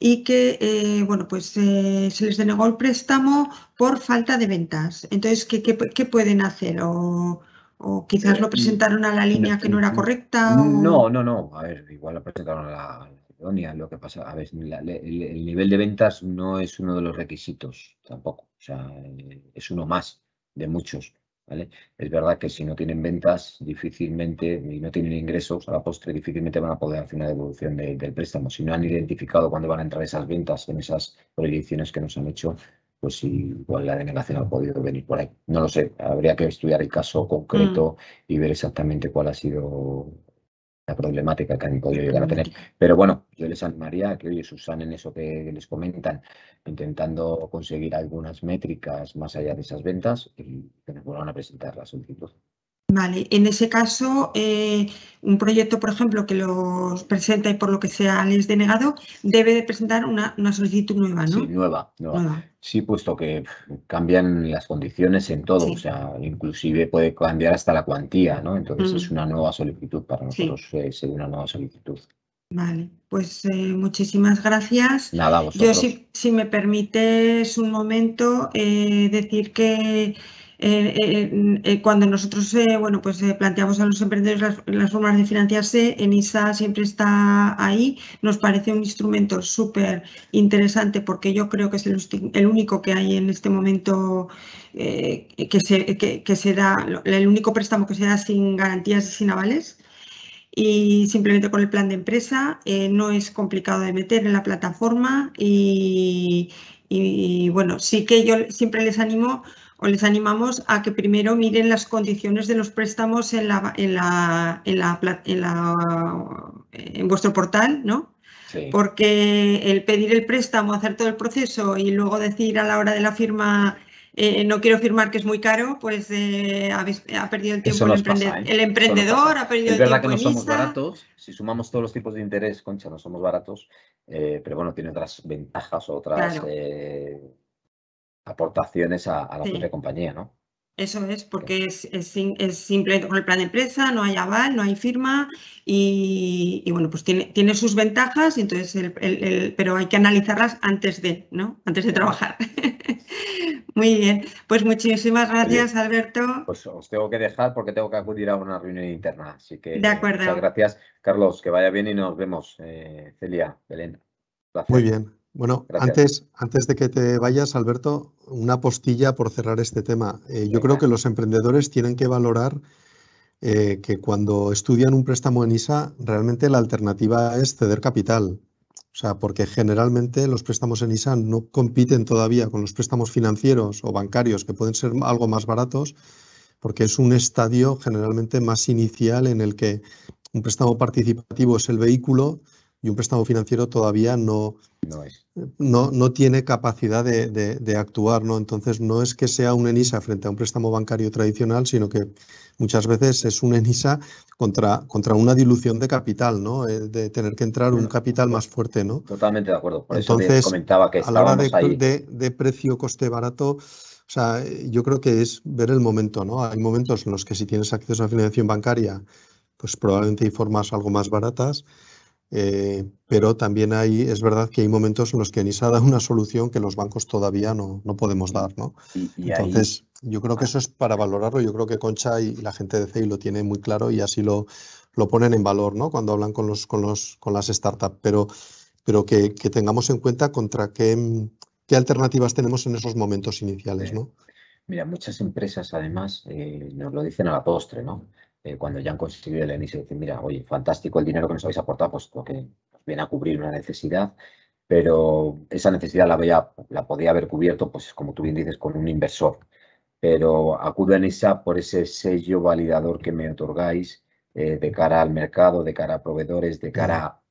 y que bueno, pues se les denegó el préstamo por falta de ventas. Entonces, ¿qué, qué, pueden hacer? O, quizás lo presentaron a la línea que no era correcta. No, no, no. A ver, igual lo presentaron a la, lo que pasa, a ver, el, nivel de ventas no es uno de los requisitos tampoco, o sea, eh, es uno más de muchos. ¿Vale? Es verdad que si no tienen ventas, difícilmente, y no tienen ingresos a la postre, difícilmente van a poder hacer una devolución del préstamo. Si no han identificado cuándo van a entrar esas ventas en esas proyecciones que nos han hecho, pues igual la denegación ha podido venir por ahí. No lo sé, habría que estudiar el caso concreto mm. y ver exactamente cuál ha sido la problemática que han podido llegar a tener. Pero bueno, yo les animaría a que, oye, en eso que les comentan, intentando conseguir algunas métricas más allá de esas ventas y que nos vuelvan a presentar la solicitud. Vale, en ese caso, eh, un proyecto, por ejemplo, que los presenta y por lo que sea les denegado, debe de presentar una, solicitud nueva, ¿no? Sí, nueva, nueva, Sí, puesto que cambian las condiciones en todo, o sea, inclusive puede cambiar hasta la cuantía, ¿no? Entonces es mm. una nueva solicitud para nosotros, eh, ser una nueva solicitud. Vale, pues eh, muchísimas gracias. Nada, vosotros. Yo, si, me permites un momento, eh, decir que eh, cuando nosotros bueno, pues, planteamos a los emprendedores las, formas de financiarse, ENISA siempre está ahí. Nos parece un instrumento súper interesante porque yo creo que es el, único que hay en este momento que, se, da, el único préstamo que se da sin garantías y sin avales y simplemente con el plan de empresa eh, no es complicado de meter en la plataforma y, bueno, sí que yo siempre les animo o les animamos a que primero miren las condiciones de los préstamos en la en la en la, en, la, en vuestro portal, ¿no? Porque el pedir el préstamo, hacer todo el proceso y luego decir a la hora de la firma eh, no quiero firmar que es muy caro, pues eh, ha, perdido el tiempo el, ¿eh? emprendedor, ha perdido el tiempo. Es verdad que no somos baratos, si sumamos todos los tipos de interés, concha, no somos baratos, pero bueno, tiene otras ventajas, otras aportaciones a, la propia compañía, ¿no? Eso es, porque es, es, es, simplemente con el plan de empresa, no hay aval, no hay firma y, bueno, pues tiene, tiene sus ventajas, y entonces el, pero hay que analizarlas antes de, ¿no? Antes de trabajar. Muy bien, pues muchísimas gracias, Alberto. Pues os tengo que dejar porque tengo que acudir a una reunión interna, así que de acuerdo. muchas gracias. Carlos, que vaya bien y nos vemos. Eh, Celia, Belén. Muy bien. Bueno, antes, antes de que te vayas, Alberto, una postilla por cerrar este tema. Eh, yo creo que los emprendedores tienen que valorar eh, que cuando estudian un préstamo en ISA, realmente la alternativa es ceder capital. O sea, porque generalmente los préstamos en ISA no compiten todavía con los préstamos financieros o bancarios, que pueden ser algo más baratos, porque es un estadio generalmente más inicial en el que un préstamo participativo es el vehículo y un préstamo financiero todavía no, no, no, tiene capacidad de, actuar. ¿no? Entonces, no es que sea un ENISA frente a un préstamo bancario tradicional, sino que muchas veces es un ENISA contra, contra una dilución de capital, ¿no? Eh, de tener que entrar un capital más fuerte. ¿no? Totalmente de acuerdo. Por Entonces, eso comentaba que a la hora de, de, precio, coste barato, o sea, yo creo que es ver el momento. ¿no? Hay momentos en los que si tienes acceso a financiación bancaria, pues probablemente hay formas algo más baratas. Eh, pero también hay, es verdad que hay momentos en los que NISA da una solución que los bancos todavía no, no podemos dar, ¿no? Entonces, yo creo que eso es para valorarlo. Yo creo que Concha y la gente de CEI lo tiene muy claro y así lo, lo ponen en valor, ¿no? Cuando hablan con, los, con, los, con las startups. Pero, pero que, tengamos en cuenta contra qué, qué alternativas tenemos en esos momentos iniciales, ¿no? Mira, muchas empresas además eh, nos lo dicen a la postre, ¿no? Eh, cuando ya han conseguido el y dicen, mira, oye, fantástico el dinero que nos habéis aportado, pues porque nos viene a cubrir una necesidad, pero esa necesidad la, había, la podía haber cubierto, pues como tú bien dices, con un inversor. Pero acudo a ENISA por ese sello validador que me otorgáis eh, de cara al mercado, de cara a proveedores, de cara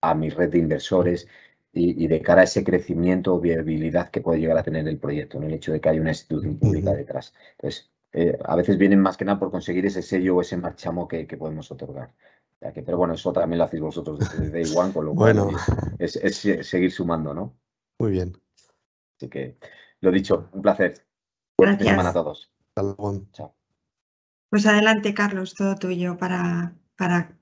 a, mi red de inversores y, de cara a ese crecimiento o viabilidad que puede llegar a tener el proyecto, en el hecho de que hay una institución pública detrás. Entonces, eh, a veces vienen más que nada por conseguir ese sello o ese marchamo que, podemos otorgar. pero bueno, eso también lo hacéis vosotros desde Day One, con lo cual es, seguir sumando, ¿no? Muy bien. Así que, lo dicho, un placer. Buena semana a todos. Chao. Pues adelante, Carlos, todo tuyo para, para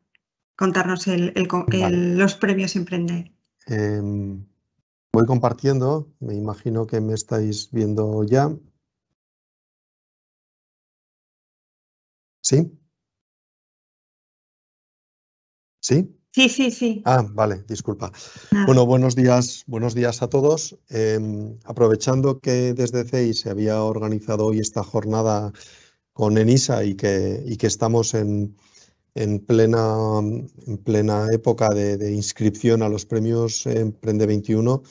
contarnos los premios Emprender. Em, voy compartiendo, me imagino que me estáis viendo ya. ¿Sí? ¿Sí? Sí, sí, sí. Ah, vale, disculpa. Bueno, buenos días, buenos días a todos. Em, aprovechando que desde CEI se había organizado hoy esta jornada con ENISA y que, y que estamos en, plena, en plena época de, inscripción a los premios Emprende 21,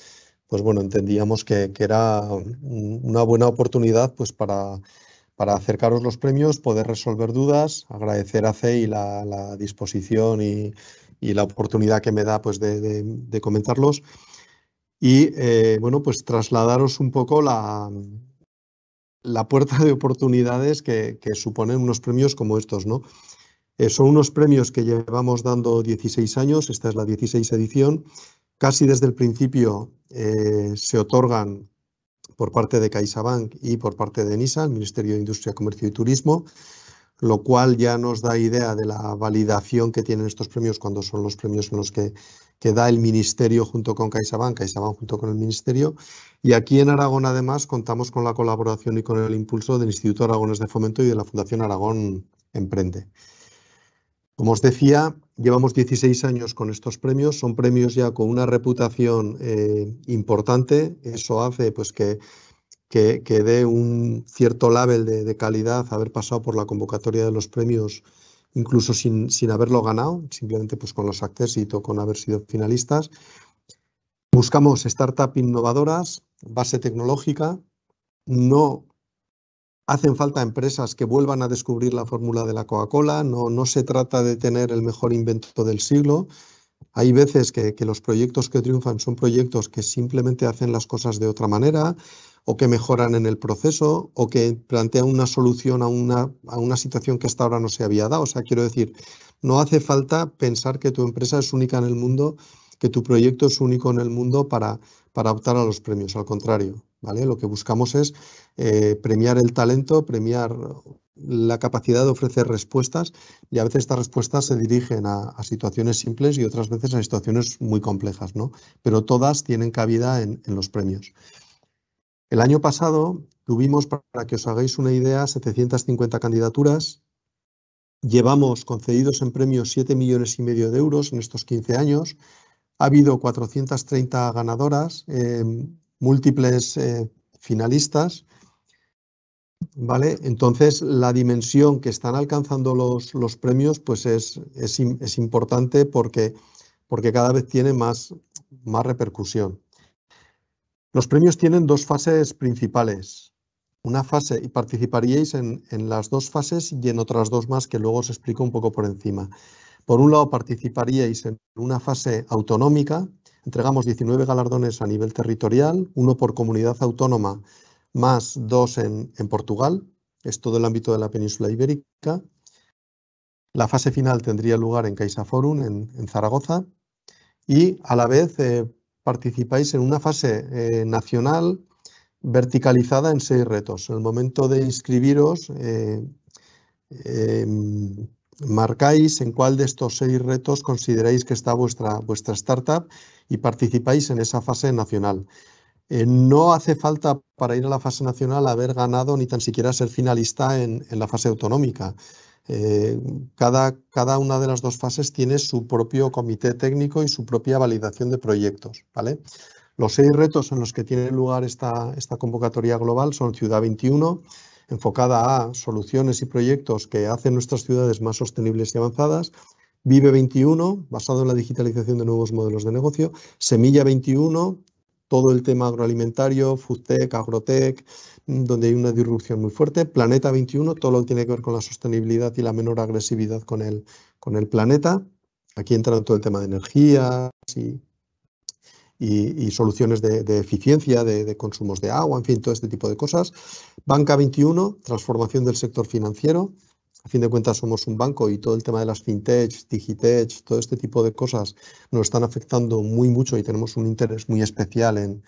pues bueno, entendíamos que, que era una buena oportunidad pues para para acercaros los premios, poder resolver dudas, agradecer a CEI la, disposición y, la oportunidad que me da pues, de, comentarlos y eh, bueno, pues trasladaros un poco la, la puerta de oportunidades que, suponen unos premios como estos. ¿no? Eh, son unos premios que llevamos dando 16 años, esta es la 16 edición. Casi desde el principio eh, se otorgan por parte de CaixaBank y por parte de NISA, el Ministerio de Industria, Comercio y Turismo, lo cual ya nos da idea de la validación que tienen estos premios cuando son los premios en los que, que da el Ministerio junto con CaixaBank, CaixaBank junto con el Ministerio. Y aquí en Aragón, además, contamos con la colaboración y con el impulso del Instituto Aragones de Fomento y de la Fundación Aragón Emprende. Como os decía, llevamos 16 años con estos premios, son premios ya con una reputación eh, importante, eso hace pues que que, dé un cierto level de, calidad, haber pasado por la convocatoria de los premios, incluso sin, sin haberlo ganado, simplemente pues con los access o con haber sido finalistas. Buscamos startups innovadoras, base tecnológica, no hacen falta empresas que vuelvan a descubrir la fórmula de la Coca-Cola, no, no se trata de tener el mejor invento del siglo, hay veces que, los proyectos que triunfan son proyectos que simplemente hacen las cosas de otra manera o que mejoran en el proceso o que plantean una solución a una, a una situación que hasta ahora no se había dado. O sea, quiero decir, no hace falta pensar que tu empresa es única en el mundo, que tu proyecto es único en el mundo para, para optar a los premios. Al contrario, ¿vale? Lo que buscamos es eh, premiar el talento, premiar la capacidad de ofrecer respuestas y a veces estas respuestas se dirigen a, situaciones simples y otras veces a situaciones muy complejas, ¿no? Pero todas tienen cabida en, en los premios. El año pasado tuvimos, para que os hagáis una idea, 750 candidaturas. Llevamos concedidos en premios 7 millones y medio de euros en estos 15 años. Ha habido 430 ganadoras, eh, múltiples eh, finalistas. ¿Vale? Entonces, la dimensión que están alcanzando los, los premios pues es, es, importante porque, porque cada vez tiene más, más repercusión. Los premios tienen dos fases principales. Una fase, y participaríais en, las dos fases y en otras dos más que luego os explico un poco por encima. Por un lado, participaríais en una fase autonómica. Entregamos 19 galardones a nivel territorial, uno por comunidad autónoma, más dos en, Portugal. Es todo el ámbito de la península ibérica. La fase final tendría lugar en CaixaForum, en, en Zaragoza. Y a la vez eh, participáis en una fase eh, nacional verticalizada en seis retos. En el momento de inscribiros, eh, em, marcáis en cuál de estos seis retos consideráis que está vuestra, vuestra startup y participáis en esa fase nacional. Eh, no hace falta para ir a la fase nacional haber ganado ni tan siquiera ser finalista en, en la fase autonómica. Eh, cada, cada, una de las dos fases tiene su propio comité técnico y su propia validación de proyectos. ¿vale? Los seis retos en los que tiene lugar esta, esta convocatoria global son Ciudad 21, enfocada a soluciones y proyectos que hacen nuestras ciudades más sostenibles y avanzadas. Vive 21, basado en la digitalización de nuevos modelos de negocio. Semilla 21, todo el tema agroalimentario, foodtech, agrotech, mm, donde hay una disrupción muy fuerte. Planeta 21, todo lo que tiene que ver con la sostenibilidad y la menor agresividad con el, con el planeta. Aquí entra todo el tema de energías y, y, soluciones de, eficiencia, de, de, consumos de agua, en fin, todo este tipo de cosas. Banca 21, transformación del sector financiero. A fin de cuentas somos un banco y todo el tema de las fintech, digitech, todo este tipo de cosas nos están afectando muy mucho y tenemos un interés muy especial en,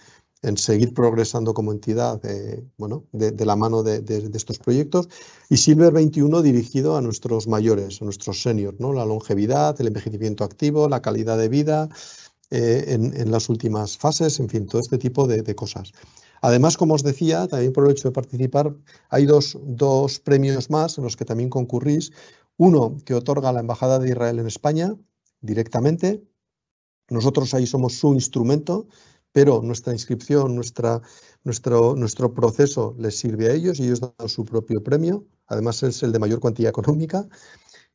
seguir progresando como entidad de, bueno, de, la mano de, estos proyectos. Y Silver 21 dirigido a nuestros mayores, a nuestros seniors, ¿no? la longevidad, el envejecimiento activo, la calidad de vida eh, en, las últimas fases, en fin, todo este tipo de cosas. Además, como os decía, también por el hecho de participar, hay dos, premios más en los que también concurrís. Uno que otorga la Embajada de Israel en España directamente. Nosotros ahí somos su instrumento, pero nuestra inscripción, nuestra, nuestro, nuestro proceso les sirve a ellos y ellos dan su propio premio. Además es el de mayor cuantía económica.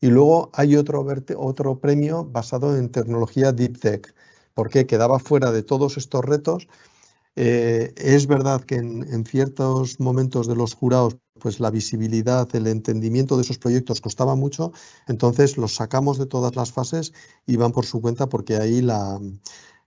Y luego hay otro, otro premio basado en tecnología Deep Tech, porque quedaba fuera de todos estos retos eh, es verdad que en, ciertos momentos de los jurados, pues la visibilidad, el entendimiento de esos proyectos costaba mucho, entonces los sacamos de todas las fases y van por su cuenta porque ahí la,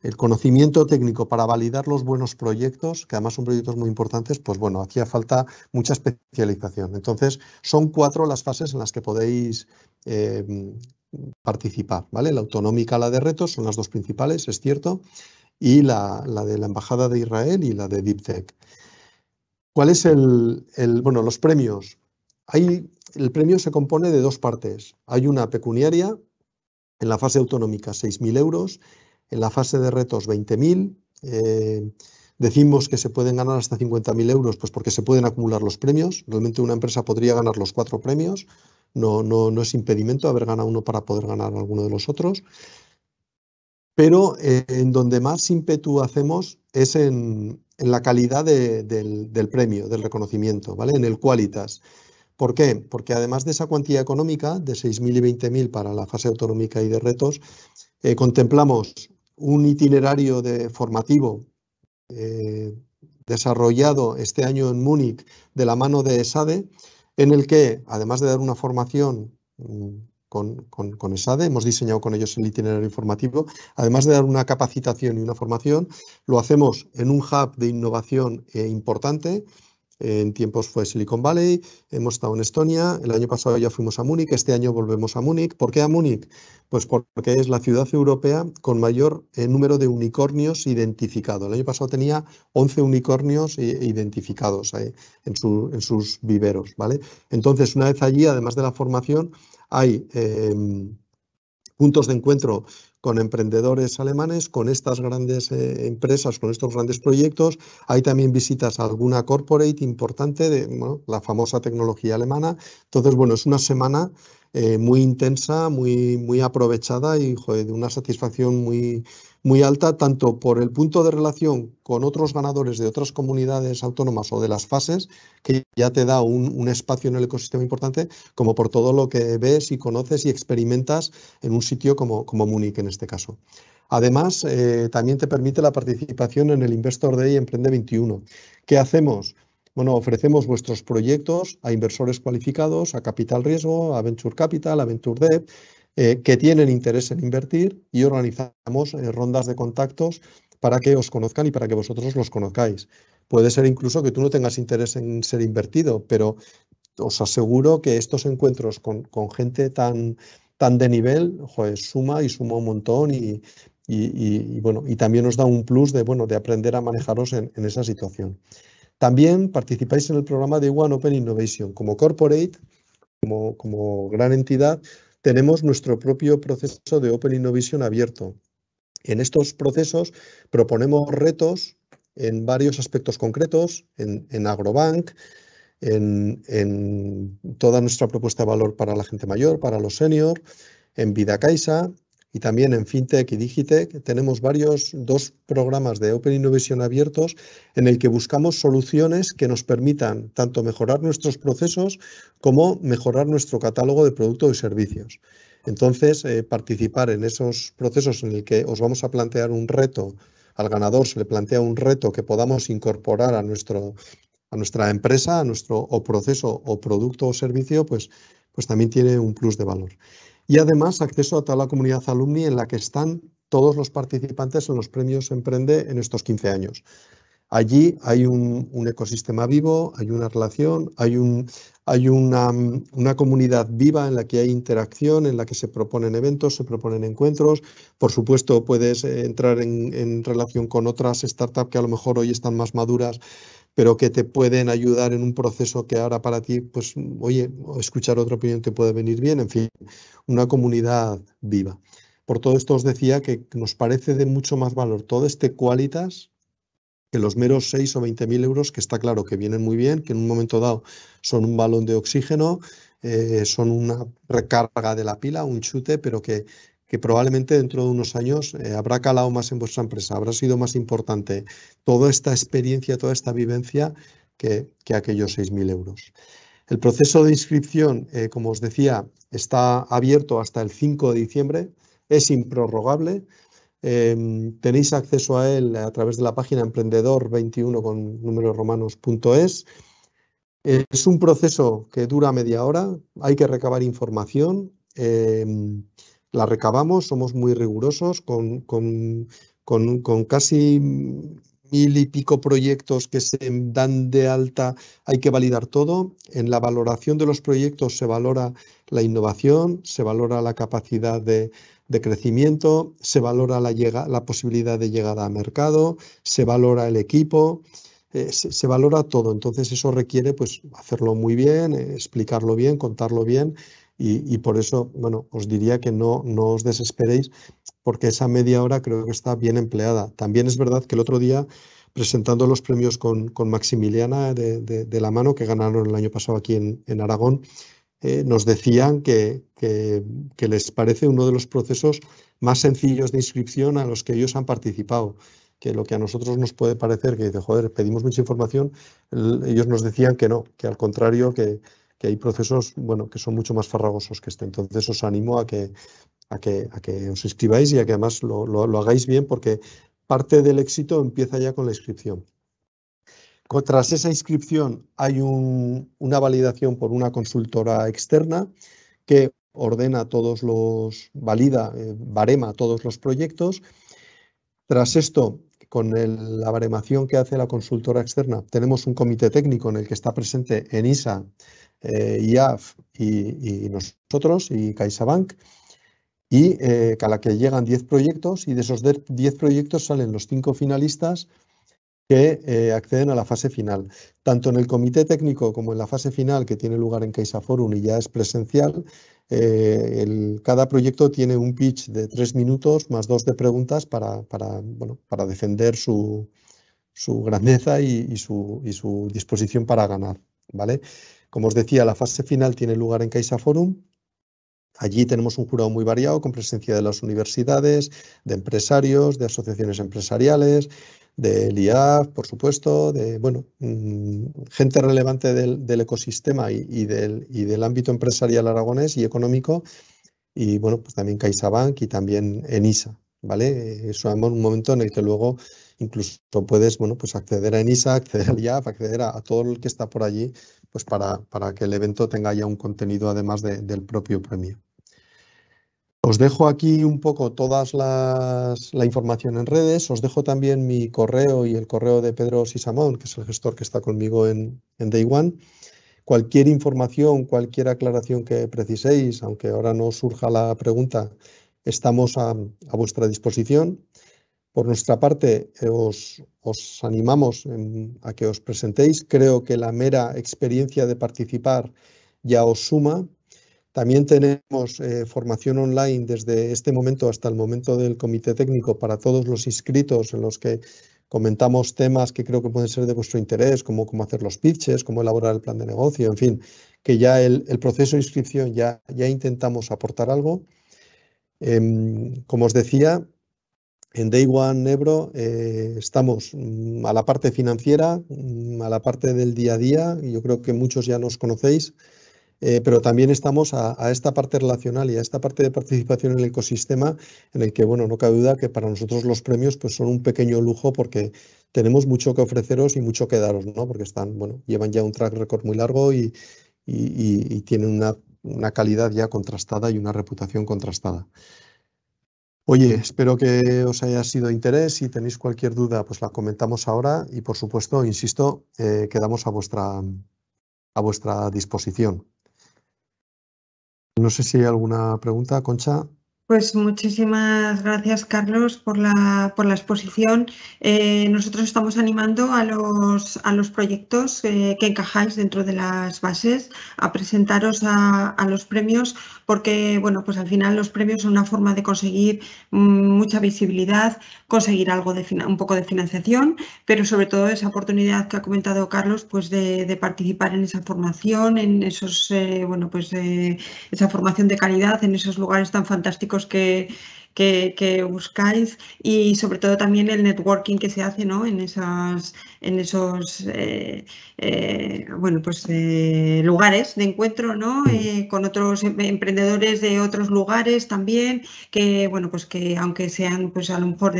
el conocimiento técnico para validar los buenos proyectos, que además son proyectos muy importantes, pues bueno, hacía falta mucha especialización. Entonces, son cuatro las fases en las que podéis eh, participar, ¿vale? La autonómica, la de retos, son las dos principales, es cierto, y la, de la Embajada de Israel y la de DeepTech. ¿Cuál es el, bueno, los premios? Hay, el premio se compone de dos partes. Hay una pecuniaria, en la fase autonómica 6.000 euros, en la fase de retos 20.000. Eh, decimos que se pueden ganar hasta 50.000 euros, pues porque se pueden acumular los premios. Realmente una empresa podría ganar los cuatro premios, no, no, no es impedimento haber ganado uno para poder ganar alguno de los otros. Pero eh, en donde más ímpetu hacemos es en, la calidad del, del, premio, del reconocimiento, ¿vale? En el Qualitas. ¿Por qué? Porque además de esa cuantía económica de 6.000 y 20.000 para la fase autonómica y de retos, eh, contemplamos un itinerario de formativo eh, desarrollado este año en Múnich de la mano de ESADE, en el que, además de dar una formación mm, con, con, ESADE, hemos diseñado con ellos el itinerario informativo, además de dar una capacitación y una formación, lo hacemos en un hub de innovación eh, importante, en tiempos fue Silicon Valley, hemos estado en Estonia, el año pasado ya fuimos a Múnich, este año volvemos a Múnich. ¿Por qué a Múnich? Pues porque es la ciudad europea con mayor eh, número de unicornios identificados. El año pasado tenía 11 unicornios identificados en, en, sus viveros. ¿vale? Entonces, una vez allí, además de la formación, hay em, puntos de encuentro con emprendedores alemanes, con estas grandes eh, empresas, con estos grandes proyectos. Hay también visitas a alguna corporate importante de la famosa tecnología alemana. Entonces, bueno, es una semana eh, muy intensa, muy, muy aprovechada y de una satisfacción muy, muy alta, tanto por el punto de relación con otros ganadores de otras comunidades autónomas o de las fases, que ya te da un, espacio en el ecosistema importante, como por todo lo que ves y conoces y experimentas en un sitio como, como Múnich en este caso. Además, eh, también te permite la participación en el Investor Day Emprende 21. ¿Qué hacemos? Bueno, ofrecemos vuestros proyectos a inversores cualificados, a capital riesgo, a venture capital, a venture debt, eh, que tienen interés en invertir y organizamos eh, rondas de contactos para que os conozcan y para que vosotros los conozcáis. Puede ser incluso que tú no tengas interés en ser invertido, pero os aseguro que estos encuentros con, gente tan, tan de nivel, suma y suma un montón y, bueno, y también os da un plus de, bueno, de aprender a manejaros en, esa situación. También participáis en el programa de One Open Innovation como corporate, como, gran entidad, tenemos nuestro propio proceso de Open Innovation abierto. En estos procesos proponemos retos en varios aspectos concretos, en, Agrobank, en, en, toda nuestra propuesta de valor para la gente mayor, para los seniors, en Vida Caixa, y también en FinTech y Digitech tenemos varios, dos programas de Open Innovation abiertos en el que buscamos soluciones que nos permitan tanto mejorar nuestros procesos como mejorar nuestro catálogo de productos y servicios. Entonces, eh, participar en esos procesos en el que os vamos a plantear un reto, al ganador se le plantea un reto que podamos incorporar a, nuestro, a nuestra empresa, a nuestro o proceso o producto o servicio, pues, pues también tiene un plus de valor y además acceso a toda la comunidad alumni en la que están todos los participantes en los premios Emprende en estos 15 años. Allí hay un, ecosistema vivo, hay una relación, hay, un, hay una, comunidad viva en la que hay interacción, en la que se proponen eventos, se proponen encuentros. Por supuesto, puedes eh, entrar en, en relación con otras startups que a lo mejor hoy están más maduras pero que te pueden ayudar en un proceso que ahora para ti, pues, oye, escuchar otra opinión te puede venir bien, en fin, una comunidad viva. Por todo esto os decía que nos parece de mucho más valor todo este Qualitas que los meros 6 o 20 mil euros, que está claro que vienen muy bien, que en un momento dado son un balón de oxígeno, eh, son una recarga de la pila, un chute, pero que que probablemente dentro de unos años eh, habrá calado más en vuestra empresa, habrá sido más importante toda esta experiencia, toda esta vivencia que, que aquellos 6.000 euros. El proceso de inscripción, eh, como os decía, está abierto hasta el 5 de diciembre, es improrrogable. Em, tenéis acceso a él a través de la página emprendedor21 con números romanos.es. es un proceso que dura media hora, hay que recabar información. Em, la recabamos, somos muy rigurosos con, con, con casi mil y pico proyectos que se dan de alta, hay que validar todo. En la valoración de los proyectos se valora la innovación, se valora la capacidad de, crecimiento, se valora la, la, posibilidad de llegada a mercado, se valora el equipo, eh, se, valora todo. Entonces eso requiere pues, hacerlo muy bien, eh, explicarlo bien, contarlo bien y, por eso, bueno, os diría que no, no os desesperéis porque esa media hora creo que está bien empleada. También es verdad que el otro día, presentando los premios con, con Maximiliana de, la mano, que ganaron el año pasado aquí en, Aragón, eh, nos decían que, que, les parece uno de los procesos más sencillos de inscripción a los que ellos han participado. Que lo que a nosotros nos puede parecer que dice, joder, pedimos mucha información, ellos nos decían que no, que al contrario, que, hay procesos bueno, que son mucho más farragosos que este. Entonces os animo a que, a que, a que os inscribáis y a que además lo, hagáis bien porque parte del éxito empieza ya con la inscripción. Tras esa inscripción hay un, una validación por una consultora externa que ordena todos los, valida, eh, barema todos los proyectos. Tras esto, con la baremación que hace la consultora externa, tenemos un comité técnico en el que está presente ENISA, eh, IAF y, y, nosotros y CaixaBank y eh, a la que llegan 10 proyectos y de esos 10 proyectos salen los 5 finalistas que eh, acceden a la fase final. Tanto en el comité técnico como en la fase final, que tiene lugar en CaixaForum y ya es presencial, eh, cada proyecto tiene un pitch de tres minutos más dos de preguntas para, para, bueno, para defender su, su grandeza y, su, y, su, disposición para ganar. ¿vale? Como os decía, la fase final tiene lugar en CaixaForum Allí tenemos un jurado muy variado con presencia de las universidades, de empresarios, de asociaciones empresariales, del IAF, por supuesto, de bueno, mm, gente relevante del, ecosistema y, del, y, del, ámbito empresarial aragonés y económico, y bueno, pues también CaixaBank y también ENISA, ¿vale? Eso es un momento en el que luego incluso puedes, bueno, pues acceder a ENISA, acceder al IAF, acceder a, todo el que está por allí, pues para, para que el evento tenga ya un contenido además del propio premio. Os dejo aquí un poco todas las, la información en redes. Os dejo también mi correo y el correo de Pedro Sisamón, que es el gestor que está conmigo en, Day One. Cualquier información, cualquier aclaración que preciséis, aunque ahora no surja la pregunta, estamos a, vuestra disposición. Por nuestra parte, os, os animamos a que os presentéis. Creo que la mera experiencia de participar ya os suma también tenemos eh, formación online desde este momento hasta el momento del comité técnico para todos los inscritos en los que comentamos temas que creo que pueden ser de vuestro interés, como cómo hacer los pitches, cómo elaborar el plan de negocio, en fin, que ya el, proceso de inscripción ya, ya intentamos aportar algo. Em, como os decía, en Day One Nebro eh, estamos mm, a la parte financiera, mm, a la parte del día a día, y yo creo que muchos ya nos conocéis. Eh, pero también estamos a, esta parte relacional y a esta parte de participación en el ecosistema en el que, bueno, no cabe duda que para nosotros los premios pues, son un pequeño lujo porque tenemos mucho que ofreceros y mucho que daros, ¿no? Porque están, bueno, llevan ya un track record muy largo y, y, tienen una, una calidad ya contrastada y una reputación contrastada. Oye, espero que os haya sido de interés. Si tenéis cualquier duda, pues la comentamos ahora y, por supuesto, insisto, eh, quedamos a vuestra, a vuestra disposición. No sé si hay alguna pregunta, Concha. Pues muchísimas gracias, Carlos, por la, por la exposición. Eh, nosotros estamos animando a los, a los proyectos eh, que encajáis dentro de las bases a presentaros a, los premios porque, bueno, pues al final los premios son una forma de conseguir mm, mucha visibilidad, conseguir algo de un poco de financiación, pero sobre todo esa oportunidad que ha comentado Carlos, pues de, participar en esa formación, en esos, eh, bueno, pues esa formación de calidad en esos lugares tan fantásticos que, que, buscáis y sobre todo también el networking que se hace ¿no? en, esas, en esos eh, eh, bueno, pues, eh, lugares de encuentro ¿no? con otros em, emprendedores de otros lugares también, que, bueno, pues que aunque sean pues, a lo mejor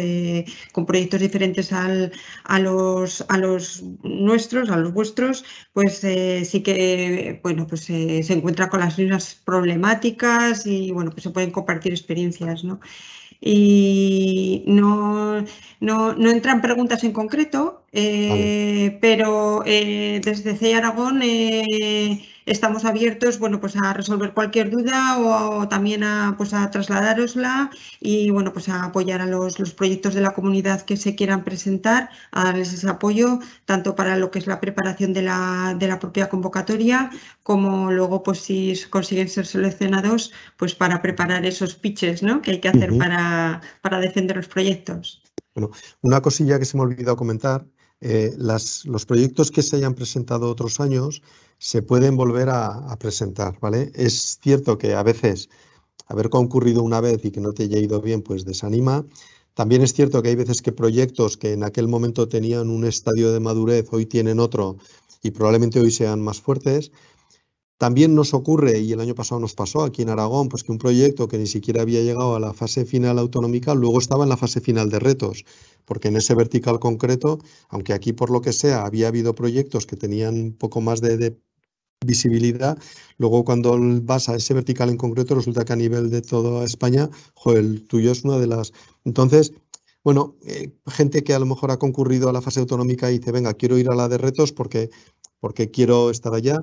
con proyectos diferentes al, a, los, a los nuestros, a los vuestros, pues sí que bueno, pues, se encuentra con las mismas problemáticas y bueno, pues se pueden compartir experiencias. ¿no? Y no, no, no entran preguntas en concreto, eh, pero eh, desde CEI Aragón eh, estamos abiertos bueno, pues a resolver cualquier duda o, también a, pues a trasladárosla y bueno, pues a apoyar a los, los, proyectos de la comunidad que se quieran presentar, a darles ese apoyo, tanto para lo que es la preparación de la, de la propia convocatoria, como luego, pues si consiguen ser seleccionados, pues para preparar esos pitches ¿no? que hay que hacer para, para defender los proyectos. Bueno, una cosilla que se me ha olvidado comentar eh, los proyectos que se hayan presentado otros años se pueden volver a, presentar, ¿vale? Es cierto que a veces haber concurrido una vez y que no te haya ido bien, pues desanima. También es cierto que hay veces que proyectos que en aquel momento tenían un estadio de madurez, hoy tienen otro y probablemente hoy sean más fuertes. También nos ocurre, y el año pasado nos pasó aquí en Aragón, pues que un proyecto que ni siquiera había llegado a la fase final autonómica, luego estaba en la fase final de retos, porque en ese vertical concreto, aunque aquí por lo que sea había habido proyectos que tenían un poco más de, visibilidad, luego cuando vas a ese vertical en concreto resulta que a nivel de toda España, el tuyo es una de las... Entonces, bueno, eh, gente que a lo mejor ha concurrido a la fase autonómica y dice, venga, quiero ir a la de retos porque, porque quiero estar allá.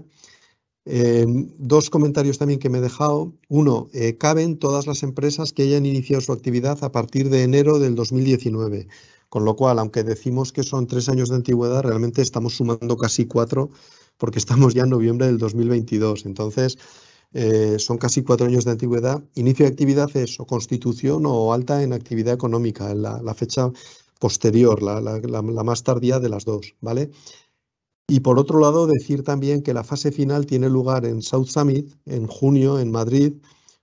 Eh, dos comentarios también que me he dejado. Uno, eh, caben todas las empresas que hayan iniciado su actividad a partir de enero del 2019. Con lo cual, aunque decimos que son tres años de antigüedad, realmente estamos sumando casi cuatro porque estamos ya en noviembre del 2022. Entonces, eh, son casi cuatro años de antigüedad. Inicio de actividad es o constitución o alta en actividad económica, la, la fecha posterior, la, la, más tardía de las dos, ¿vale? Y por otro lado, decir también que la fase final tiene lugar en South Summit en junio en Madrid,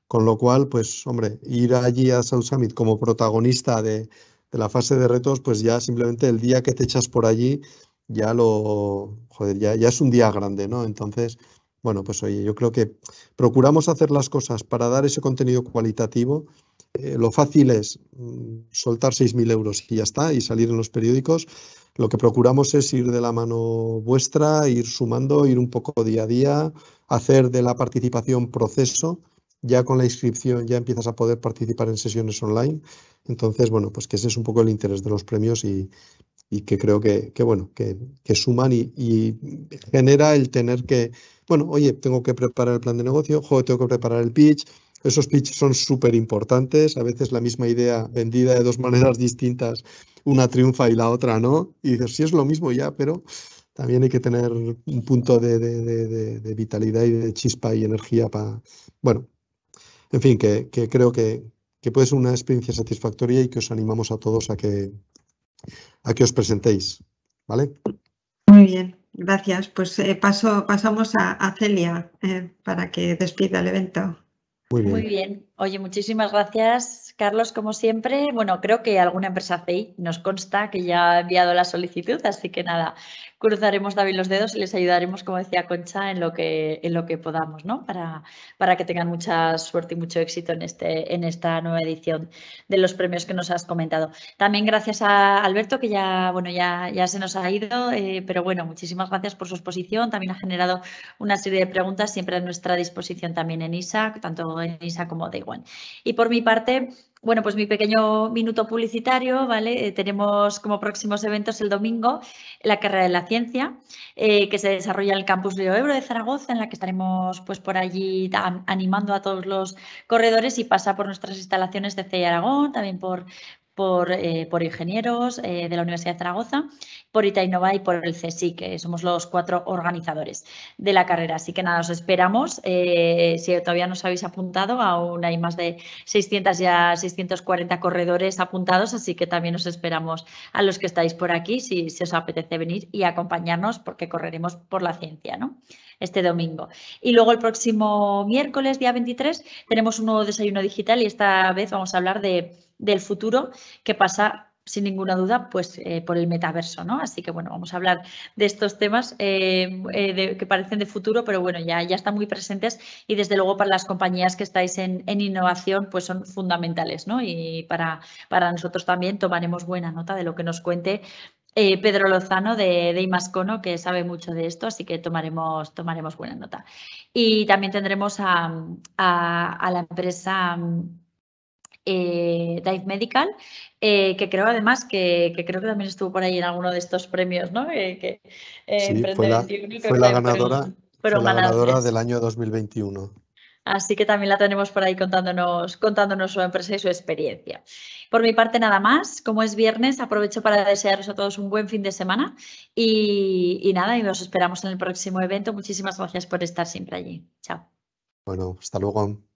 con lo cual, pues, hombre, ir allí a South Summit como protagonista de, la fase de retos, pues ya simplemente el día que te echas por allí, ya lo, joder, ya, es un día grande, ¿no? Entonces, bueno, pues oye, yo creo que procuramos hacer las cosas para dar ese contenido cualitativo. Eh, lo fácil es mm, soltar 6.000 euros y ya está, y salir en los periódicos. Lo que procuramos es ir de la mano vuestra, ir sumando, ir un poco día a día, hacer de la participación proceso. Ya con la inscripción ya empiezas a poder participar en sesiones online. Entonces, bueno, pues que ese es un poco el interés de los premios y, que creo que, bueno, que, suman y, genera el tener que, bueno, oye, tengo que preparar el plan de negocio, joder, tengo que preparar el pitch. Esos pitches son súper importantes. A veces la misma idea vendida de dos maneras distintas una triunfa y la otra no. Y dices, sí es lo mismo ya, pero también hay que tener un punto de, vitalidad y de chispa y energía para... Bueno, en fin, que, creo que, puede ser una experiencia satisfactoria y que os animamos a todos a que, a que os presentéis. ¿Vale? Muy bien, gracias. Pues eh, paso, pasamos a, Celia eh, para que despida el evento. Muy bien. Muy bien. Oye, muchísimas gracias, Carlos, como siempre. Bueno, creo que alguna empresa CEI nos consta que ya ha enviado la solicitud, así que nada, cruzaremos David los dedos y les ayudaremos, como decía Concha, en lo que, en lo que podamos, ¿no? Para, para que tengan mucha suerte y mucho éxito en, este, en esta nueva edición de los premios que nos has comentado. También gracias a Alberto, que ya, bueno, ya, ya se nos ha ido, eh, pero bueno, muchísimas gracias por su exposición. También ha generado una serie de preguntas siempre a nuestra disposición también en ISA, tanto en ISA como de igual. Y por mi parte, bueno, pues mi pequeño minuto publicitario, ¿vale? Eh, tenemos como próximos eventos el domingo la carrera de la ciencia, eh, que se desarrolla en el campus Río Ebro de Zaragoza, en la que estaremos pues por allí animando a todos los corredores y pasa por nuestras instalaciones de CEI Aragón, también por, por, eh, por ingenieros de la Universidad de Zaragoza por Itainova y por el CSI, que somos los cuatro organizadores de la carrera. Así que nada, os esperamos. Eh, si todavía no os habéis apuntado, aún hay más de 600 ya 640 corredores apuntados, así que también os esperamos a los que estáis por aquí, si, si os apetece venir y acompañarnos, porque correremos por la ciencia, ¿no? Este domingo. Y luego el próximo miércoles, día 23, tenemos un nuevo desayuno digital y esta vez vamos a hablar de, del futuro que pasa sin ninguna duda, pues eh, por el metaverso, ¿no? Así que bueno, vamos a hablar de estos temas eh, eh, que parecen de futuro, pero bueno, ya, ya están muy presentes y desde luego para las compañías que estáis en, innovación, pues son fundamentales, ¿no? Y para, para nosotros también tomaremos buena nota de lo que nos cuente Pedro Lozano de, de Imascono, que sabe mucho de esto, así que tomaremos, tomaremos buena nota. Y también tendremos a, a la empresa eh, Dive Medical, eh, que creo además que, creo que también estuvo por ahí en alguno de estos premios, ¿no? que, sí, fue la, fue la ganadora, fue la ganadora del año 2021. Así que también la tenemos por ahí contándonos, contándonos su empresa y su experiencia. Por mi parte, nada más. Como es viernes, aprovecho para desearos a todos un buen fin de semana y, nada, y nos esperamos en el próximo evento. Muchísimas gracias por estar siempre allí. Chao. Bueno, hasta luego.